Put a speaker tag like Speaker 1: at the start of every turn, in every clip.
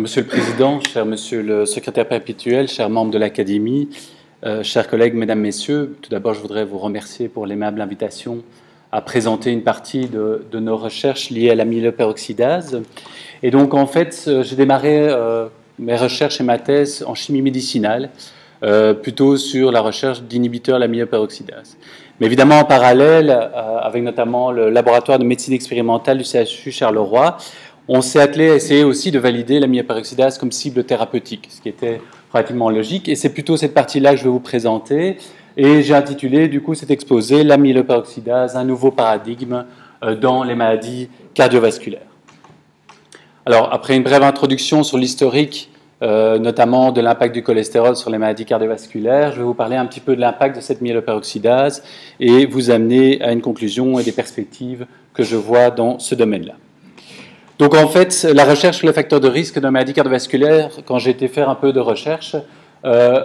Speaker 1: Monsieur le Président, cher Monsieur le Secrétaire perpétuel, chers membres de l'Académie, euh, chers collègues, Mesdames, Messieurs, tout d'abord, je voudrais vous remercier pour l'aimable invitation à présenter une partie de, nos recherches liées à l'amyloperoxydase. Et donc, en fait, euh, j'ai démarré euh, mes recherches et ma thèse en chimie médicinale, plutôt sur la recherche d'inhibiteurs de l'amyloperoxydase. Mais évidemment, en parallèle, avec notamment le laboratoire de médecine expérimentale du CHU Charleroi, on s'est attelé à essayer aussi de valider l'amyloperoxydase comme cible thérapeutique, ce qui était relativement logique. Et c'est plutôt cette partie-là que je vais vous présenter. Et j'ai intitulé du coup cet exposé L'amyloperoxydase, un nouveau paradigme euh, dans les maladies cardiovasculaires. Alors, après une brève introduction sur l'historique, euh, notamment de l'impact du cholestérol sur les maladies cardiovasculaires, je vais vous parler un petit peu de l'impact de cette amyloperoxydase et vous amener à une conclusion et des perspectives que je vois dans ce domaine-là. Donc en fait, la recherche sur les facteurs de risque de maladie cardiovasculaire, quand j'ai été faire un peu de recherche, euh,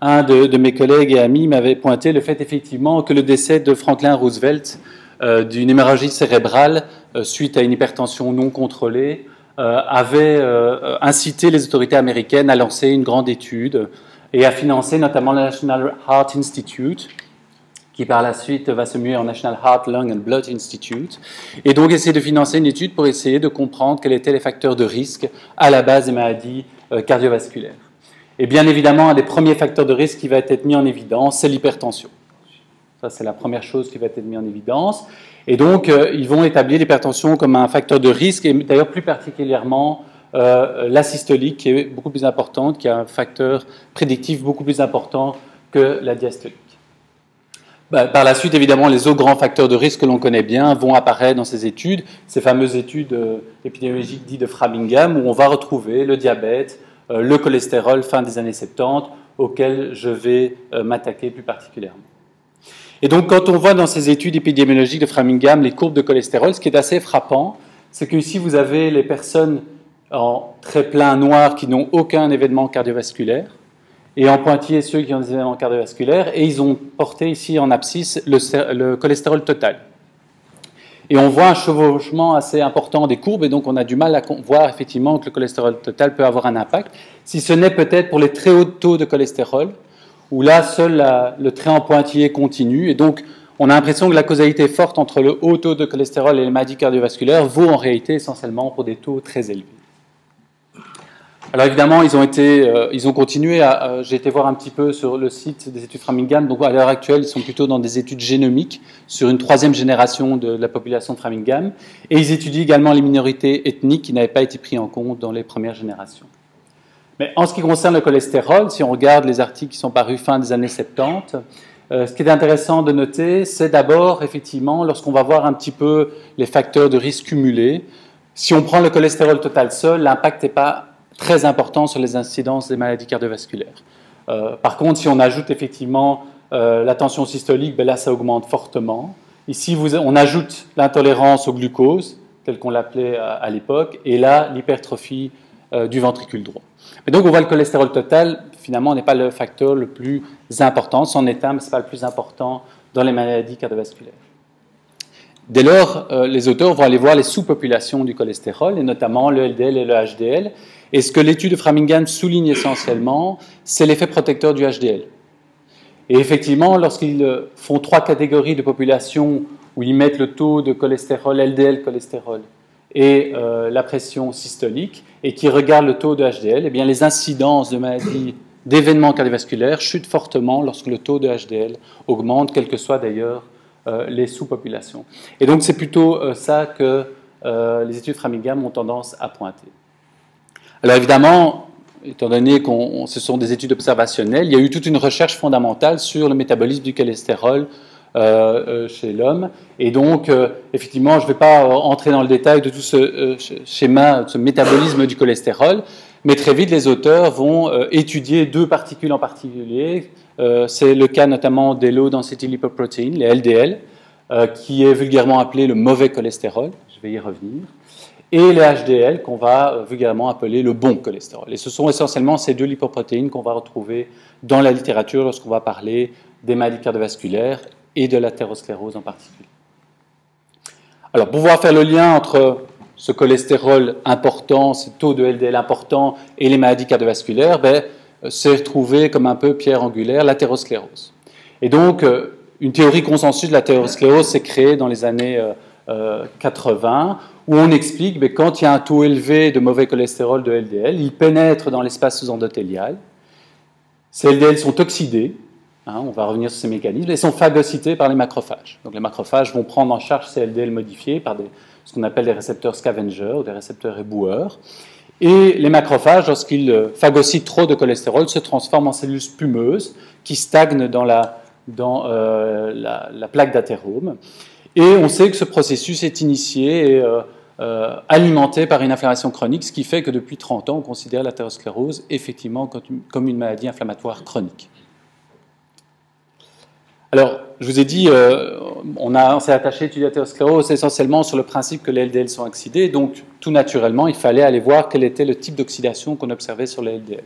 Speaker 1: un de, mes collègues et amis m'avait pointé le fait effectivement que le décès de Franklin Roosevelt euh, d'une hémorragie cérébrale euh, suite à une hypertension non contrôlée avait incité les autorités américaines à lancer une grande étude et à financer notamment le National Heart Institute qui par la suite va se muer en National Heart, Lung and Blood Institute, et donc essayer de financer une étude pour essayer de comprendre quels étaient les facteurs de risque à la base des maladies euh, cardiovasculaires. Et bien évidemment, un des premiers facteurs de risque qui va être mis en évidence, c'est l'hypertension. Ça, c'est la première chose qui va être mise en évidence. Et donc, euh, ils vont établir l'hypertension comme un facteur de risque, et d'ailleurs plus particulièrement euh, qui est beaucoup plus importante, qui a un facteur prédictif beaucoup plus important que la diastolique. Bah, par la suite, évidemment, les autres grands facteurs de risque que l'on connaît bien vont apparaître dans ces études, ces fameuses études euh, épidémiologiques dites de Framingham, où on va retrouver le diabète, euh, le cholestérol fin des années 70, auxquels je vais euh, m'attaquer plus particulièrement. Et donc, quand on voit dans ces études épidémiologiques de Framingham les courbes de cholestérol, ce qui est assez frappant, c'est que ici, vous avez les personnes en très plein noir qui n'ont aucun événement cardiovasculaire et en pointillé ceux qui ont des événements cardiovasculaires, et ils ont porté ici en abscisse le, cholestérol total. Et on voit un chevauchement assez important des courbes, et donc on a du mal à voir effectivement que le cholestérol total peut avoir un impact, si ce n'est peut-être pour les très hauts taux de cholestérol, où là, seul le trait en pointillé continue, et donc on a l'impression que la causalité forte entre le haut taux de cholestérol et les maladies cardiovasculaires vaut en réalité essentiellement pour des taux très élevés. Alors évidemment, ils ont, été, euh, ils ont continué à. J'ai été voir un petit peu sur le site des études Framingham. Donc à l'heure actuelle, ils sont plutôt dans des études génomiques sur une troisième génération de la population de Framingham. Et ils étudient également les minorités ethniques qui n'avaient pas été prises en compte dans les premières générations. Mais en ce qui concerne le cholestérol, si on regarde les articles qui sont parus fin des années 70, euh, ce qui est intéressant de noter, c'est d'abord effectivement lorsqu'on va voir un petit peu les facteurs de risque cumulés. Si on prend le cholestérol total seul, l'impact n'est pas très important sur les incidences des maladies cardiovasculaires. Euh, par contre, si on ajoute effectivement euh, la tension systolique, ben là, ça augmente fortement. Ici, on ajoute l'intolérance au glucose, tel qu'on l'appelait à, l'époque, et là, l'hypertrophie euh, du ventricule droit. Mais donc, on voit le cholestérol total, finalement, n'est pas le facteur le plus important. Est un, mais ce n'est pas le plus important dans les maladies cardiovasculaires. Dès lors, les auteurs vont aller voir les sous-populations du cholestérol, et notamment le LDL et le HDL, et ce que l'étude de Framingham souligne essentiellement, c'est l'effet protecteur du HDL. Et effectivement, lorsqu'ils font trois catégories de population où ils mettent le taux de cholestérol, LDL cholestérol, et euh, la pression systolique, et qui regardent le taux de HDL, eh bien, les incidences de maladies, d'événements cardiovasculaires chutent fortement lorsque le taux de HDL augmente, quelles que soient d'ailleurs euh, les sous-populations. Et donc, c'est plutôt euh, ça que les études Framingham ont tendance à pointer. Alors évidemment, étant donné que ce sont des études observationnelles, il y a eu toute une recherche fondamentale sur le métabolisme du cholestérol euh, euh, chez l'homme. Et donc, euh, effectivement, je ne vais pas entrer dans le détail de tout ce schéma, ce métabolisme du cholestérol, mais très vite, les auteurs vont étudier deux particules en particulier. C'est le cas notamment des low density lipoproteins, les LDL, qui est vulgairement appelé le mauvais cholestérol. Je vais y revenir et les HDL qu'on va euh, vulgairement appeler le bon cholestérol. Et ce sont essentiellement ces deux lipoprotéines qu'on va retrouver dans la littérature lorsqu'on va parler des maladies cardiovasculaires et de l'athérosclérose en particulier. Alors, pouvoir faire le lien entre ce cholestérol important, ce taux de LDL important et les maladies cardiovasculaires, ben, s'est retrouvé comme un peu pierre angulaire l'athérosclérose. Et donc, euh, une théorie consensus de l'athérosclérose s'est créée dans les années 80, où on explique que ben, quand il y a un taux élevé de mauvais cholestérol de LDL, il pénètre dans l'espace sous-endothélial. Ces LDL sont oxydés, hein, on va revenir sur ces mécanismes, et sont phagocytés par les macrophages. Donc les macrophages vont prendre en charge ces LDL modifiés par ce qu'on appelle des récepteurs scavengers ou des récepteurs éboueurs. Et les macrophages, lorsqu'ils euh, phagocytent trop de cholestérol, se transforment en cellules spumeuses qui stagnent dans la, euh, la, plaque d'athérome. Et on sait que ce processus est initié euh, alimenté par une inflammation chronique, ce qui fait que depuis 30 ans, on considère l'athérosclérose effectivement comme une maladie inflammatoire chronique. Alors, je vous ai dit, euh, on, on s'est attaché à étudier l'athérosclérose essentiellement sur le principe que les LDL sont oxydés, donc tout naturellement, il fallait aller voir quel était le type d'oxydation qu'on observait sur les LDL.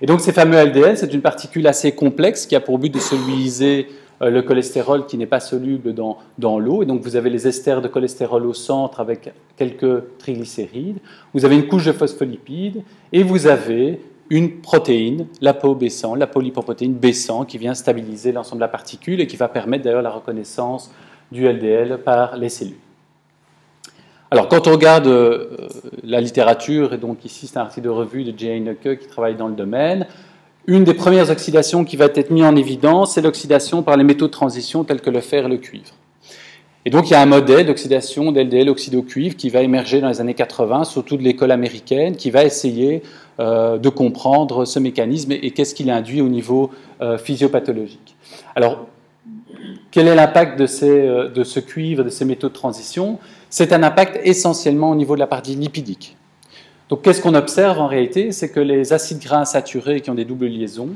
Speaker 1: Et donc ces fameux LDL, c'est une particule assez complexe qui a pour but de solubiliser euh, le cholestérol qui n'est pas soluble dans, l'eau. Et donc vous avez les esters de cholestérol au centre avec quelques triglycérides. Vous avez une couche de phospholipides et vous avez une protéine, l'apo-B100, la polypoprotéine B100, qui vient stabiliser l'ensemble de la particule et qui va permettre d'ailleurs la reconnaissance du LDL par les cellules. Alors, quand on regarde euh, la littérature, et donc ici c'est un article de revue de Jay Heineke qui travaille dans le domaine, une des premières oxydations qui va être mise en évidence, c'est l'oxydation par les métaux de transition tels que le fer et le cuivre. Et donc il y a un modèle d'oxydation d'LDL oxydo-cuivre qui va émerger dans les années 80, surtout de l'école américaine, qui va essayer euh, de comprendre ce mécanisme et, qu'est-ce qu'il induit au niveau euh, physiopathologique. Alors, quel est l'impact euh, de, ce cuivre, de ces métaux de transition? C'est un impact essentiellement au niveau de la partie lipidique. Donc, qu'est-ce qu'on observe en réalité? C'est que les acides gras insaturés qui ont des doubles liaisons,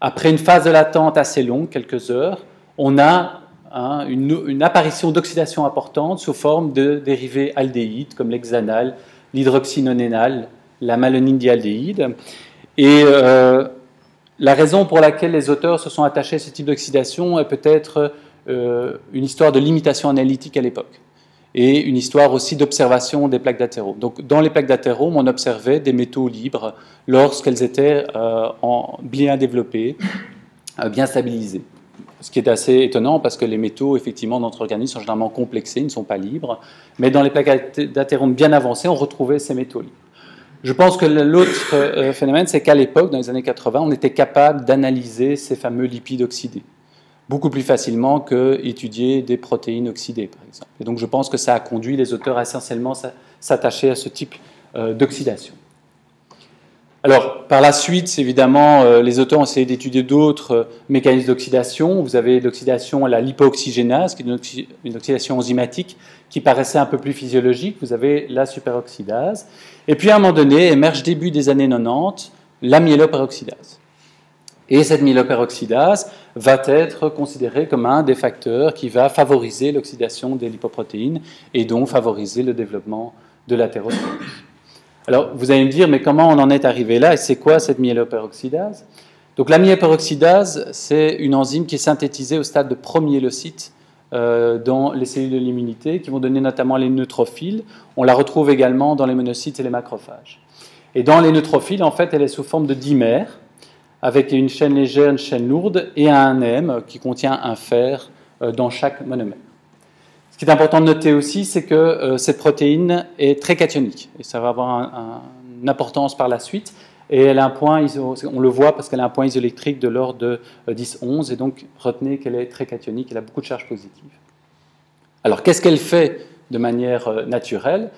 Speaker 1: après une phase de latente assez longue, quelques heures, on a hein, une, une, apparition d'oxydation importante sous forme de dérivés aldéhydes comme l'hexanal, l'hydroxynonénal, la malonine dialdéhyde. Et euh, la raison pour laquelle les auteurs se sont attachés à ce type d'oxydation est peut-être euh, une histoire de limitation analytique à l'époque et une histoire aussi d'observation des plaques d'athérome. Donc, dans les plaques d'athérome, on observait des métaux libres lorsqu'elles étaient euh, en, bien développées, bien stabilisées. Ce qui est assez étonnant parce que les métaux, effectivement, dans notre organisme sont généralement complexés, ils ne sont pas libres. Mais dans les plaques d'athérome bien avancées, on retrouvait ces métaux libres. Je pense que l'autre euh, phénomène, c'est qu'à l'époque, dans les années 80, on était capable d'analyser ces fameux lipides oxydés beaucoup plus facilement qu'étudier des protéines oxydées, par exemple. Et donc je pense que ça a conduit les auteurs à essentiellement s'attacher à ce type euh, d'oxydation. Alors, par la suite, évidemment, euh, les auteurs ont essayé d'étudier d'autres mécanismes d'oxydation. Vous avez l'oxydation à la lipooxygénase, qui est une, oxydation enzymatique qui paraissait un peu plus physiologique. Vous avez la superoxydase. Et puis à un moment donné, émerge début des années 90 la myéloperoxydase. Et cette myéloperoxydase va être considérée comme un des facteurs qui va favoriser l'oxydation des lipoprotéines et donc favoriser le développement de l'athérosclérose. Alors, vous allez me dire, mais comment on en est arrivé là et c'est quoi cette myéloperoxydase Donc, la myéloperoxydase, c'est une enzyme qui est synthétisée au stade de promyélocyte euh, dans les cellules de l'immunité, qui vont donner notamment les neutrophiles. On la retrouve également dans les monocytes et les macrophages. Et dans les neutrophiles, en fait, elle est sous forme de dimère, avec une chaîne légère, une chaîne lourde, et un M qui contient un fer euh, dans chaque monomère. Ce qui est important de noter aussi, c'est que euh, cette protéine est très cationique, et ça va avoir une importance par la suite. Et elle a un point, on le voit parce qu'elle a un point isoélectrique de l'ordre de 10-11, euh, et donc retenez qu'elle est très cationique, elle a beaucoup de charges positives. Alors qu'est-ce qu'elle fait de manière naturelle?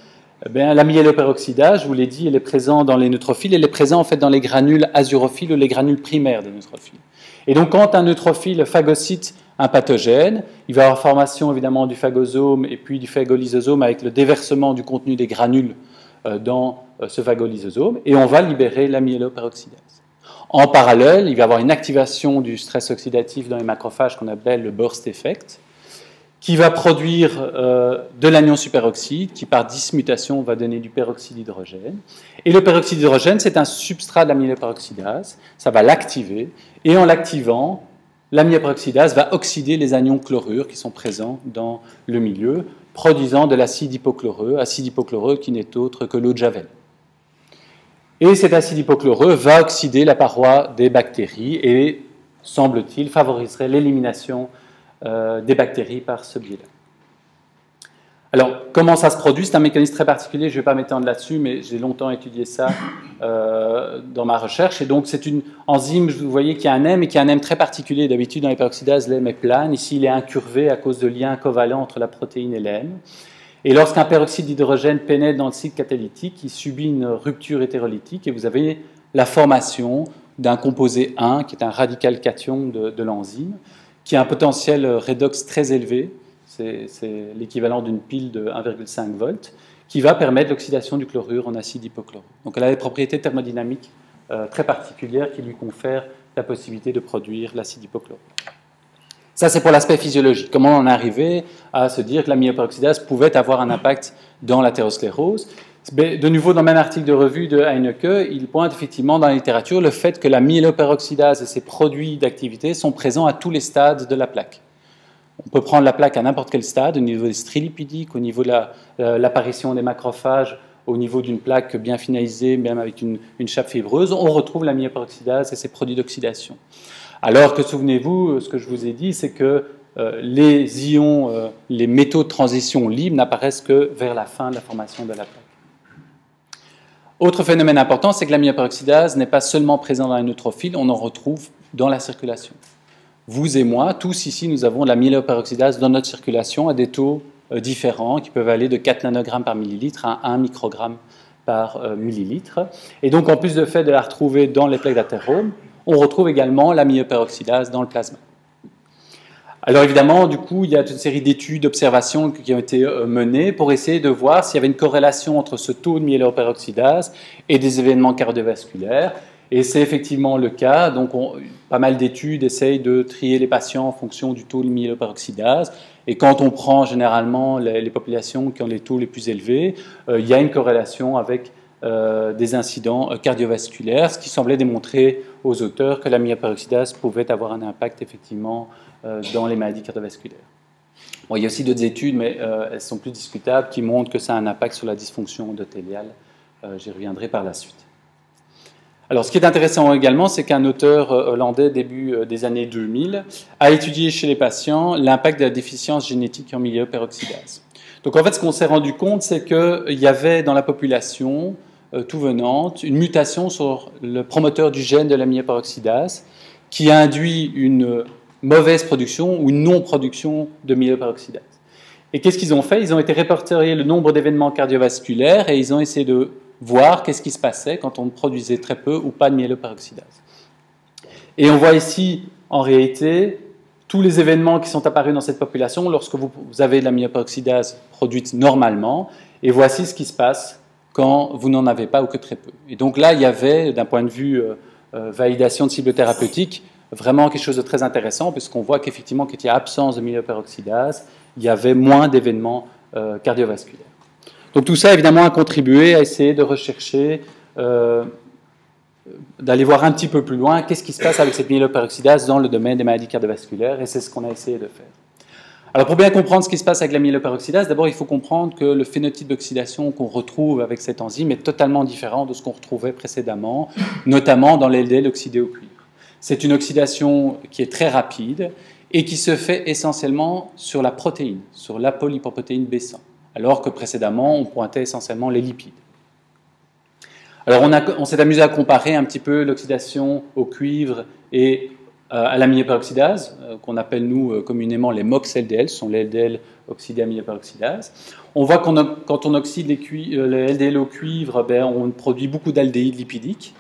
Speaker 1: Eh La myéloperoxydase, je vous l'ai dit, elle est présente dans les neutrophiles, elle est présente en fait dans les granules azurophiles ou les granules primaires des neutrophiles. Et donc quand un neutrophile phagocyte un pathogène, il va avoir formation évidemment du phagosome et puis du phagolysosome avec le déversement du contenu des granules euh, dans euh, ce phagolysosome et on va libérer la myéloperoxydase. En parallèle, il va y avoir une activation du stress oxydatif dans les macrophages qu'on appelle le burst effect, qui va produire euh, de l'anion superoxyde, qui par dismutation va donner du peroxyde d'hydrogène. Et le peroxyde d'hydrogène, c'est un substrat de la myéloperoxydase, ça va l'activer, et en l'activant, la myéloperoxydase va oxyder les anions chlorures qui sont présents dans le milieu, produisant de l'acide hypochloreux, acide hypochloreux qui n'est autre que l'eau de Javel. Et cet acide hypochloreux va oxyder la paroi des bactéries et, semble-t-il, favoriserait l'élimination euh, des bactéries par ce biais-là. Alors, comment ça se produit? C'est un mécanisme très particulier, je ne vais pas m'étendre là-dessus, mais j'ai longtemps étudié ça euh, dans ma recherche. Et donc, c'est une enzyme, vous voyez, qui a un M et qui a un M très particulier. D'habitude, dans les peroxydases, l'M est plane. Ici, il est incurvé à cause de liens covalents entre la protéine et l'M. Et lorsqu'un peroxyde d'hydrogène pénètre dans le cycle catalytique, il subit une rupture hétérolytique et vous avez la formation d'un composé 1, qui est un radical cation de l'enzyme, qui a un potentiel redox très élevé, c'est l'équivalent d'une pile de 1,5 volts, qui va permettre l'oxydation du chlorure en acide hypochloreux. Donc elle a des propriétés thermodynamiques euh, très particulières qui lui confèrent la possibilité de produire l'acide hypochloreux. Ça, c'est pour l'aspect physiologique. Comment on en est arrivé à se dire que la myoperoxydase pouvait avoir un impact dans l'athérosclérose? De nouveau, dans le même article de revue de Heineke, il pointe effectivement dans la littérature le fait que la myoperoxydase et ses produits d'activité sont présents à tous les stades de la plaque. On peut prendre la plaque à n'importe quel stade, au niveau des strilipidiques, au niveau de euh, l'apparition des macrophages, au niveau d'une plaque bien finalisée, même avec une, chape fibreuse, on retrouve la myoperoxydase et ses produits d'oxydation. Alors que, souvenez-vous, ce que je vous ai dit, c'est que euh, les ions, euh, les métaux de transition libres n'apparaissent que vers la fin de la formation de la plaque. Autre phénomène important, c'est que la myoperoxydase n'est pas seulement présente dans les neutrophiles, on en retrouve dans la circulation vous et moi, tous ici, nous avons la myeloperoxydase dans notre circulation à des taux euh, différents qui peuvent aller de 4 nanogrammes par millilitre à 1 microgramme par euh, millilitre. Et donc, en plus de fait de la retrouver dans les plaques d'athérome, on retrouve également la myeloperoxydase dans le plasma. Alors évidemment, du coup, il y a toute une série d'études, d'observations qui ont été euh, menées pour essayer de voir s'il y avait une corrélation entre ce taux de myeloperoxydase et des événements cardiovasculaires. Et c'est effectivement le cas. Donc, pas mal d'études essayent de trier les patients en fonction du taux de myéloperoxydase. Et quand on prend généralement les, populations qui ont les taux les plus élevés, euh, il y a une corrélation avec des incidents euh, cardiovasculaires, ce qui semblait démontrer aux auteurs que la myoperoxydase pouvait avoir un impact effectivement dans les maladies cardiovasculaires. il y a aussi d'autres études, mais elles sont plus discutables, qui montrent que ça a un impact sur la dysfonction endothéliale. J'y reviendrai par la suite. Alors, ce qui est intéressant également, c'est qu'un auteur euh, hollandais début euh, des années 2000 a étudié chez les patients l'impact de la déficience génétique en milieu. Donc, en fait, ce qu'on s'est rendu compte, c'est qu'il y avait dans la population euh, tout venante une mutation sur le promoteur du gène de la myoperoxydase qui induit une mauvaise production ou une non-production de myoperoxydase. Et qu'est-ce qu'ils ont fait? Ils ont été répertorier le nombre d'événements cardiovasculaires et ils ont essayé de voir qu'est-ce qui se passait quand on produisait très peu ou pas de myéloperoxydase. Et on voit ici, en réalité, tous les événements qui sont apparus dans cette population lorsque vous avez de la myéloperoxydase produite normalement, et voici ce qui se passe quand vous n'en avez pas ou que très peu. Et donc là, il y avait, d'un point de vue euh, euh, validation de cible thérapeutique, vraiment quelque chose de très intéressant, puisqu'on voit qu'effectivement, quand il y a absence de myéloperoxydase, il y avait moins d'événements euh, cardiovasculaires. Donc tout ça, évidemment, a contribué à essayer de rechercher, d'aller voir un petit peu plus loin qu'est-ce qui se passe avec cette myéloperoxydase dans le domaine des maladies cardiovasculaires, et c'est ce qu'on a essayé de faire. Alors pour bien comprendre ce qui se passe avec la myéloperoxydase, d'abord il faut comprendre que le phénotype d'oxydation qu'on retrouve avec cette enzyme est totalement différent de ce qu'on retrouvait précédemment, notamment dans l'LDL oxydé au cuivre. C'est une oxydation qui est très rapide et qui se fait essentiellement sur la protéine, sur l'apolipoprotéine B100 alors que précédemment, on pointait essentiellement les lipides. Alors on, s'est amusé à comparer un petit peu l'oxydation au cuivre et euh, à la peroxydase, euh, qu'on appelle nous euh, communément les MOX-LDL, ce sont les LDL oxydés à peroxydase. On voit que quand on oxyde les, LDL au cuivre, ben, on produit beaucoup d'aldéhydes lipidiques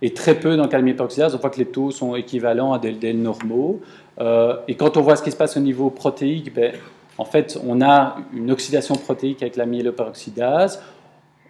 Speaker 1: et très peu dans le peroxydase. On voit que les taux sont équivalents à des LDL normaux. et quand on voit ce qui se passe au niveau protéique, ben, en fait, on a une oxydation protéique avec la myéloperoxydase.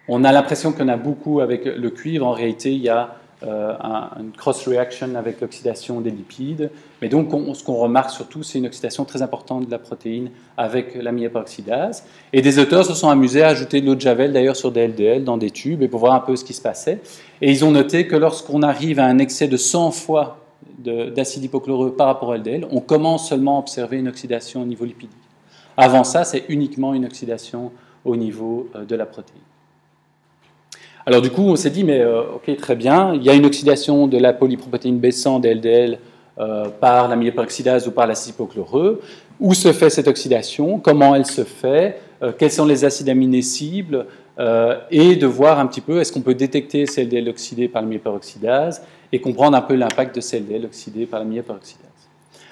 Speaker 1: On a l'impression qu'on a beaucoup avec le cuivre. En réalité, il y a euh, une cross-reaction avec l'oxydation des lipides. Mais donc, ce qu'on remarque surtout, c'est une oxydation très importante de la protéine avec la myéloperoxydase. Et des auteurs se sont amusés à ajouter de l'eau de Javel, d'ailleurs, sur des LDL dans des tubes, et pour voir un peu ce qui se passait. Et ils ont noté que lorsqu'on arrive à un excès de 100 fois d'acide hypochloreux par rapport à LDL, on commence seulement à observer une oxydation au niveau lipidique. Avant ça, c'est uniquement une oxydation au niveau de la protéine. Alors du coup, on s'est dit, mais ok, très bien, il y a une oxydation de la polyprotéine B100 DLDL par la myoperoxydase ou par l'acide hypochloreux. Où se fait cette oxydation? Comment elle se fait? Quels sont les acides aminés cibles? Euh, et de voir un petit peu est-ce qu'on peut détecter CLDL oxydé par la myoperoxydase et comprendre un peu l'impact de CLDL oxydé par la myoperoxydase.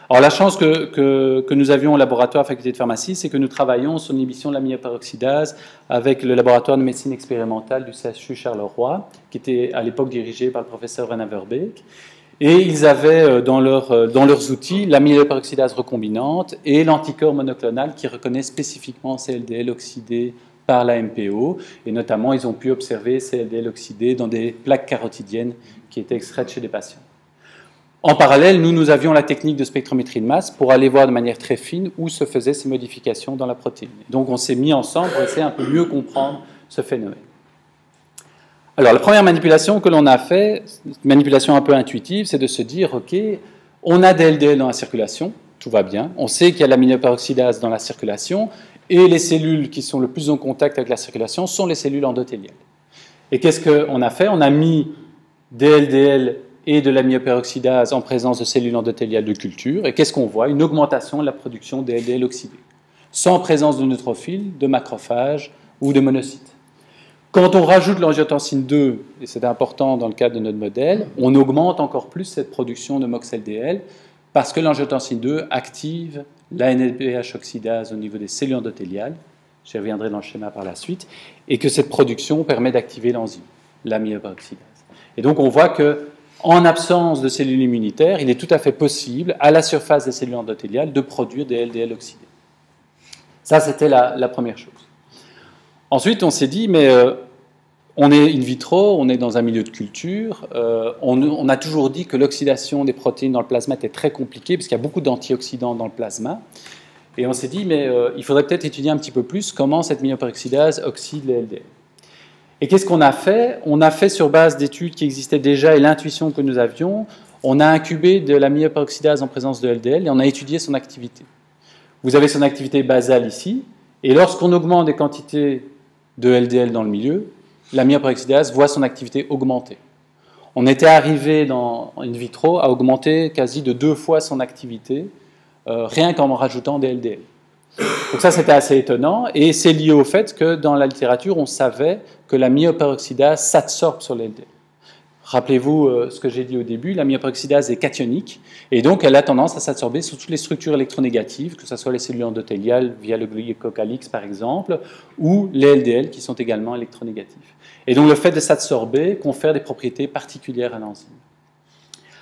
Speaker 1: Alors la chance que, nous avions au laboratoire faculté de pharmacie, c'est que nous travaillons sur l'inhibition de la avec le laboratoire de médecine expérimentale du CHU Charleroi, qui était à l'époque dirigé par le professeur Van Averbeek. Et ils avaient euh, euh, dans leurs outils la recombinante et l'anticorps monoclonal qui reconnaît spécifiquement CLDL oxydé par la MPO, et notamment ils ont pu observer CLDL oxydé dans des plaques carotidiennes qui étaient extraites chez des patients. En parallèle, nous, nous avions la technique de spectrométrie de masse pour aller voir de manière très fine où se faisaient ces modifications dans la protéine. Donc on s'est mis ensemble pour essayer un peu mieux comprendre ce phénomène. Alors la première manipulation que l'on a fait, manipulation un peu intuitive, c'est de se dire, OK, on a des LDL dans la circulation, tout va bien, on sait qu'il y a l'aminoperoxydase dans la circulation, et les cellules qui sont le plus en contact avec la circulation sont les cellules endothéliales. Et qu'est-ce qu'on a fait? On a mis des LDL et de l'amyoperoxydase en présence de cellules endothéliales de culture. Et qu'est-ce qu'on voit? Une augmentation de la production des LDL oxydés, sans présence de neutrophiles, de macrophages ou de monocytes. Quand on rajoute l'angiotensine 2, et c'est important dans le cadre de notre modèle, on augmente encore plus cette production de MOX-LDL parce que l'angiotensine 2 active la NLPH oxydase au niveau des cellules endothéliales, j'y reviendrai dans le schéma par la suite, et que cette production permet d'activer l'enzyme, la myoperoxydase. Et donc on voit que en absence de cellules immunitaires, il est tout à fait possible, à la surface des cellules endothéliales, de produire des LDL oxydés. Ça, c'était la, première chose. Ensuite, on s'est dit, mais euh, on est in vitro, on est dans un milieu de culture. Euh, on, a toujours dit que l'oxydation des protéines dans le plasma était très compliquée, parce qu'il y a beaucoup d'antioxydants dans le plasma. Et on s'est dit, mais euh, il faudrait peut-être étudier un petit peu plus comment cette myoperoxydase oxyde les LDL. Et qu'est-ce qu'on a fait? On a fait sur base d'études qui existaient déjà et l'intuition que nous avions, on a incubé de la myoperoxydase en présence de LDL et on a étudié son activité. Vous avez son activité basale ici, et lorsqu'on augmente des quantités de LDL dans le milieu, la myoperoxydase voit son activité augmenter. On était arrivé dans in vitro à augmenter quasi de deux fois son activité, euh, rien qu'en rajoutant des LDL. Donc ça, c'était assez étonnant, et c'est lié au fait que dans la littérature, on savait que la myoperoxydase s'absorbe sur les. Rappelez-vous euh, ce que j'ai dit au début, la myoperoxydase est cationique, et donc elle a tendance à s'absorber sur toutes les structures électronégatives, que ce soit les cellules endothéliales via le glycocalix par exemple, ou les LDL qui sont également électronégatifs. Et donc le fait de s'absorber confère des propriétés particulières à l'enzyme.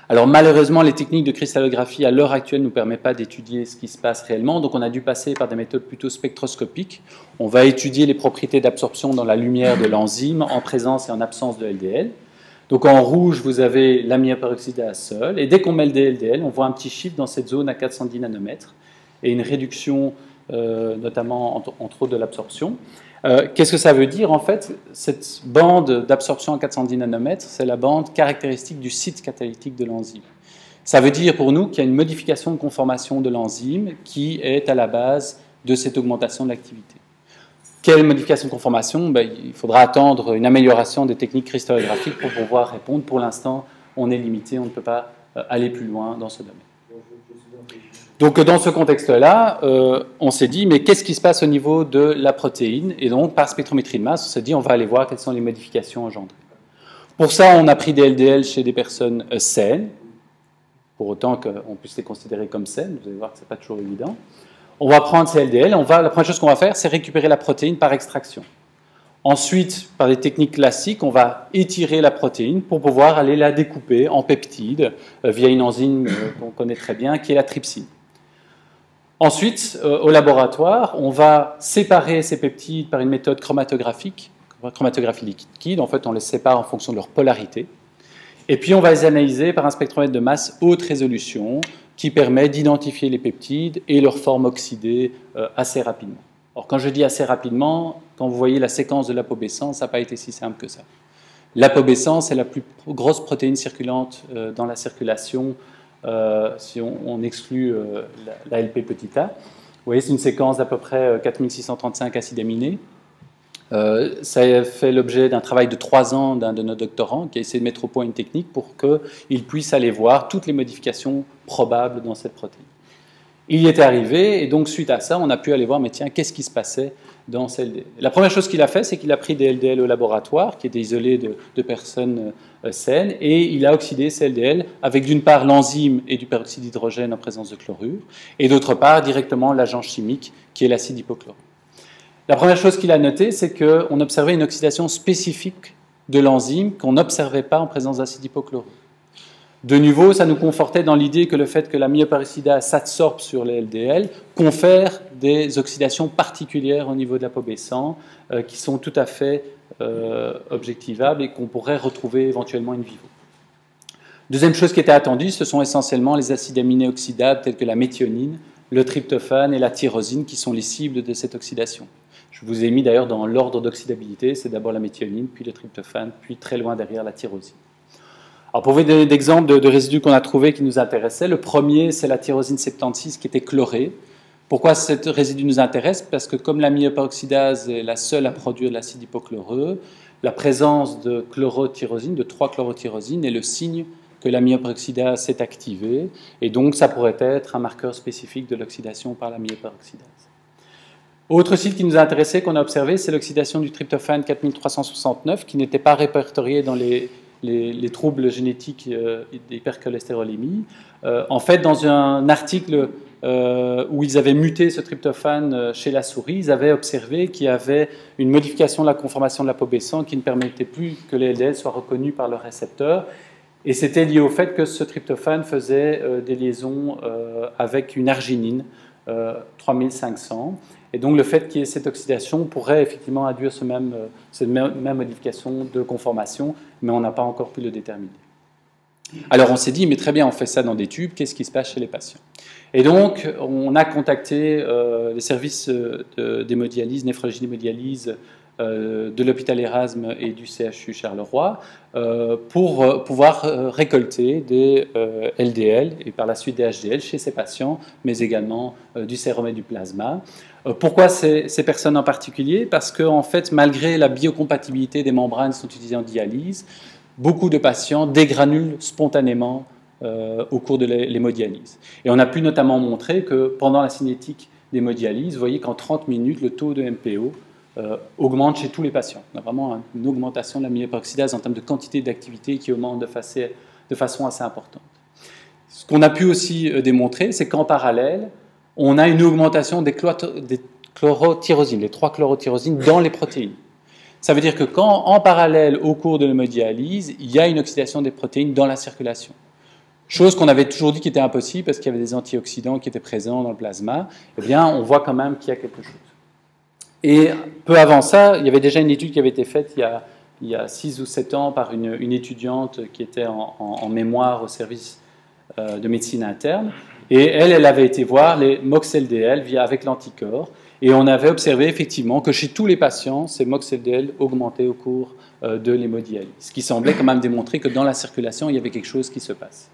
Speaker 1: Alors malheureusement, les techniques de cristallographie à l'heure actuelle ne nous permettent pas d'étudier ce qui se passe réellement, donc on a dû passer par des méthodes plutôt spectroscopiques. On va étudier les propriétés d'absorption dans la lumière de l'enzyme en présence et en absence de LDL. Donc en rouge, vous avez l'amyoperoxydase seule, et dès qu'on met le DLDL, on voit un petit chiffre dans cette zone à 410 nanomètres, et une réduction euh, notamment entre, autres de l'absorption. Euh, qu'est-ce que ça veut dire En fait, cette bande d'absorption à 410 nanomètres, c'est la bande caractéristique du site catalytique de l'enzyme. Ça veut dire pour nous qu'il y a une modification de conformation de l'enzyme qui est à la base de cette augmentation de l'activité. Quelle modification de conformation? Ben, Il faudra attendre une amélioration des techniques cristallographiques pour pouvoir répondre. Pour l'instant, on est limité, on ne peut pas euh, aller plus loin dans ce domaine. Donc dans ce contexte-là, euh, on s'est dit, mais qu'est-ce qui se passe au niveau de la protéine? Et donc par spectrométrie de masse, on s'est dit, on va aller voir quelles sont les modifications engendrées. Pour ça, on a pris des LDL chez des personnes euh, saines, pour autant qu'on puisse les considérer comme saines, vous allez voir que ce n'est pas toujours évident. On va prendre ces LDL, on va, la première chose qu'on va faire, c'est récupérer la protéine par extraction. Ensuite, par des techniques classiques, on va étirer la protéine pour pouvoir aller la découper en peptides euh, via une enzyme qu'on connaît très bien, qui est la trypsine. Ensuite, euh, au laboratoire, on va séparer ces peptides par une méthode chromatographique, chromatographie liquide. En fait, on les sépare en fonction de leur polarité. Et puis, on va les analyser par un spectromètre de masse haute résolution qui permet d'identifier les peptides et leur forme oxydée euh, assez rapidement. Or, quand je dis assez rapidement, quand vous voyez la séquence de l'apobescence, ça n'a pas été si simple que ça. L'apobescence est la plus grosse protéine circulante euh, dans la circulation, si on, exclut la, LP petit a. voyez, c'est une séquence d'à peu près 4635 acides aminés. Euh, ça a fait l'objet d'un travail de trois ans d'un de nos doctorants qui a essayé de mettre au point une technique pour qu'il puisse aller voir toutes les modifications probables dans cette protéine. Il y était arrivé, et donc suite à ça, on a pu aller voir, mais tiens, qu'est-ce qui se passait dans ces LDL La première chose qu'il a fait, c'est qu'il a pris des LDL au laboratoire, qui étaient isolés de, personnes euh, saines, et il a oxydé ces LDL avec d'une part l'enzyme et du peroxyde d'hydrogène en présence de chlorure, et d'autre part directement l'agent chimique qui est l'acide hypochlorite. La première chose qu'il a noté, c'est qu'on observait une oxydation spécifique de l'enzyme qu'on n'observait pas en présence d'acide hypochlorite. De nouveau, ça nous confortait dans l'idée que le fait que la myoperoxydase s'absorbe sur les LDL confère des oxydations particulières au niveau de la peau euh, qui sont tout à fait euh, objectivables et qu'on pourrait retrouver éventuellement in vivo. Deuxième chose qui était attendue, ce sont essentiellement les acides aminés oxydables tels que la méthionine, le tryptophane et la tyrosine qui sont les cibles de cette oxydation. Je vous ai mis d'ailleurs dans l'ordre d'oxydabilité, c'est d'abord la méthionine, puis le tryptophane, puis très loin derrière la tyrosine. Alors pour vous donner d'exemples de, de, résidus qu'on a trouvés qui nous intéressaient, le premier, c'est la tyrosine 76 qui était chlorée. Pourquoi ce résidu nous intéresse? Parce que comme la myoperoxydase est la seule à produire l'acide hypochloreux, la présence de chlorotyrosine, de 3-chlorotyrosine, est le signe que la myoperoxydase s'est activée, et donc ça pourrait être un marqueur spécifique de l'oxydation par la myoperoxydase. Autre site qui nous a intéressé, qu'on a observé, c'est l'oxydation du tryptophane 4369, qui n'était pas répertorié dans les les, troubles génétiques euh, d'hypercholestérolémie. Euh, en fait, dans un article euh, où ils avaient muté ce tryptophane chez la souris, ils avaient observé qu'il y avait une modification de la conformation de la peau baissante qui ne permettait plus que les LDL soient reconnus par le récepteur. Et c'était lié au fait que ce tryptophane faisait des liaisons avec une arginine 3500. Et donc le fait qu'il y ait cette oxydation pourrait effectivement induire ce même, euh, cette même modification de conformation, mais on n'a pas encore pu le déterminer. Alors on s'est dit, mais très bien, on fait ça dans des tubes, qu'est-ce qui se passe chez les patients? Et donc on a contacté euh, les services d'hémodialyse, néphrologie d'hémodialyse de l'hôpital Erasme et du CHU Charleroi euh, pour euh, pouvoir récolter des LDL et par la suite des HDL chez ces patients, mais également du sérum et du plasma. Pourquoi ces, personnes en particulier? Parce que, en fait, malgré la biocompatibilité des membranes sont utilisées en dialyse, beaucoup de patients dégranulent spontanément au cours de l'hémodialyse. Et on a pu notamment montrer que pendant la cinétique d'hémodialyse, vous voyez qu'en 30 minutes, le taux de MPO euh, augmente chez tous les patients. On a vraiment une augmentation de la myoperoxydase en termes de quantité d'activité qui augmente de, façon assez importante. Ce qu'on a pu aussi euh, démontrer, c'est qu'en parallèle, on a une augmentation des, chlorotyrosines, les trois chlorotyrosines dans les protéines. Ça veut dire que quand, en parallèle, au cours de l'hémodialyse, il y a une oxydation des protéines dans la circulation. Chose qu'on avait toujours dit qui était impossible parce qu'il y avait des antioxydants qui étaient présents dans le plasma, eh bien, on voit quand même qu'il y a quelque chose. Et peu avant ça, il y avait déjà une étude qui avait été faite il y a, il y a 6 ou 7 ans par une, une étudiante qui était en, mémoire au service euh, de médecine interne. Et elle, elle avait été voir les MOX-LDL via, avec l'anticorps. Et on avait observé effectivement que chez tous les patients, ces MOX-LDL augmentaient au cours euh, de l'hémodialyse. Ce qui semblait quand même démontrer que dans la circulation, il y avait quelque chose qui se passe.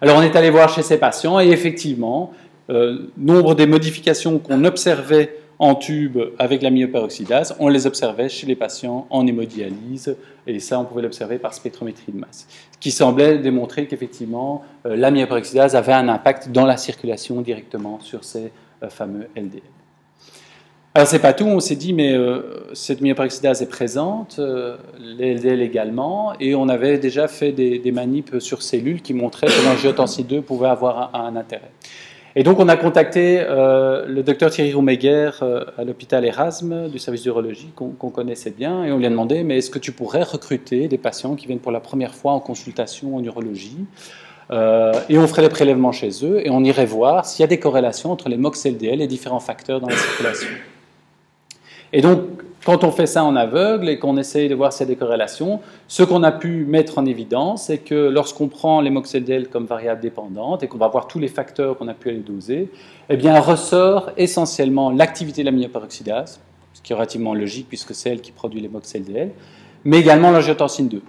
Speaker 1: Alors on est allé voir chez ces patients et effectivement, euh, nombre des modifications qu'on observait en tube avec la myoperoxydase, on les observait chez les patients en hémodialyse, et ça, on pouvait l'observer par spectrométrie de masse, qui semblait démontrer qu'effectivement, euh, la myoperoxydase avait un impact dans la circulation directement sur ces euh, fameux LDL. Alors, c'est pas tout, on s'est dit, mais euh, cette myoperoxydase est présente, les LDL également, et on avait déjà fait des, des sur cellules qui montraient que l'angiotensin 2 pouvait avoir un intérêt. Et donc, on a contacté euh, le docteur Thierry Roumeguer euh, à l'hôpital Erasme du service d'urologie qu'on connaissait bien, et on lui a demandé Mais est-ce que tu pourrais recruter des patients qui viennent pour la première fois en consultation en urologie? Euh, Et on ferait les prélèvements chez eux, et on irait voir s'il y a des corrélations entre les MOX-LDL et différents facteurs dans la circulation. Et donc, quand on fait ça en aveugle et qu'on essaye de voir s'il y ce qu'on a pu mettre en évidence, c'est que lorsqu'on prend les MOX-LDL comme variable dépendante et qu'on va voir tous les facteurs qu'on a pu aller doser, eh bien ressort essentiellement l'activité de la myoperoxydase, ce qui est relativement logique puisque c'est elle qui produit les MOX-LDL, mais également l'angiotensine 2.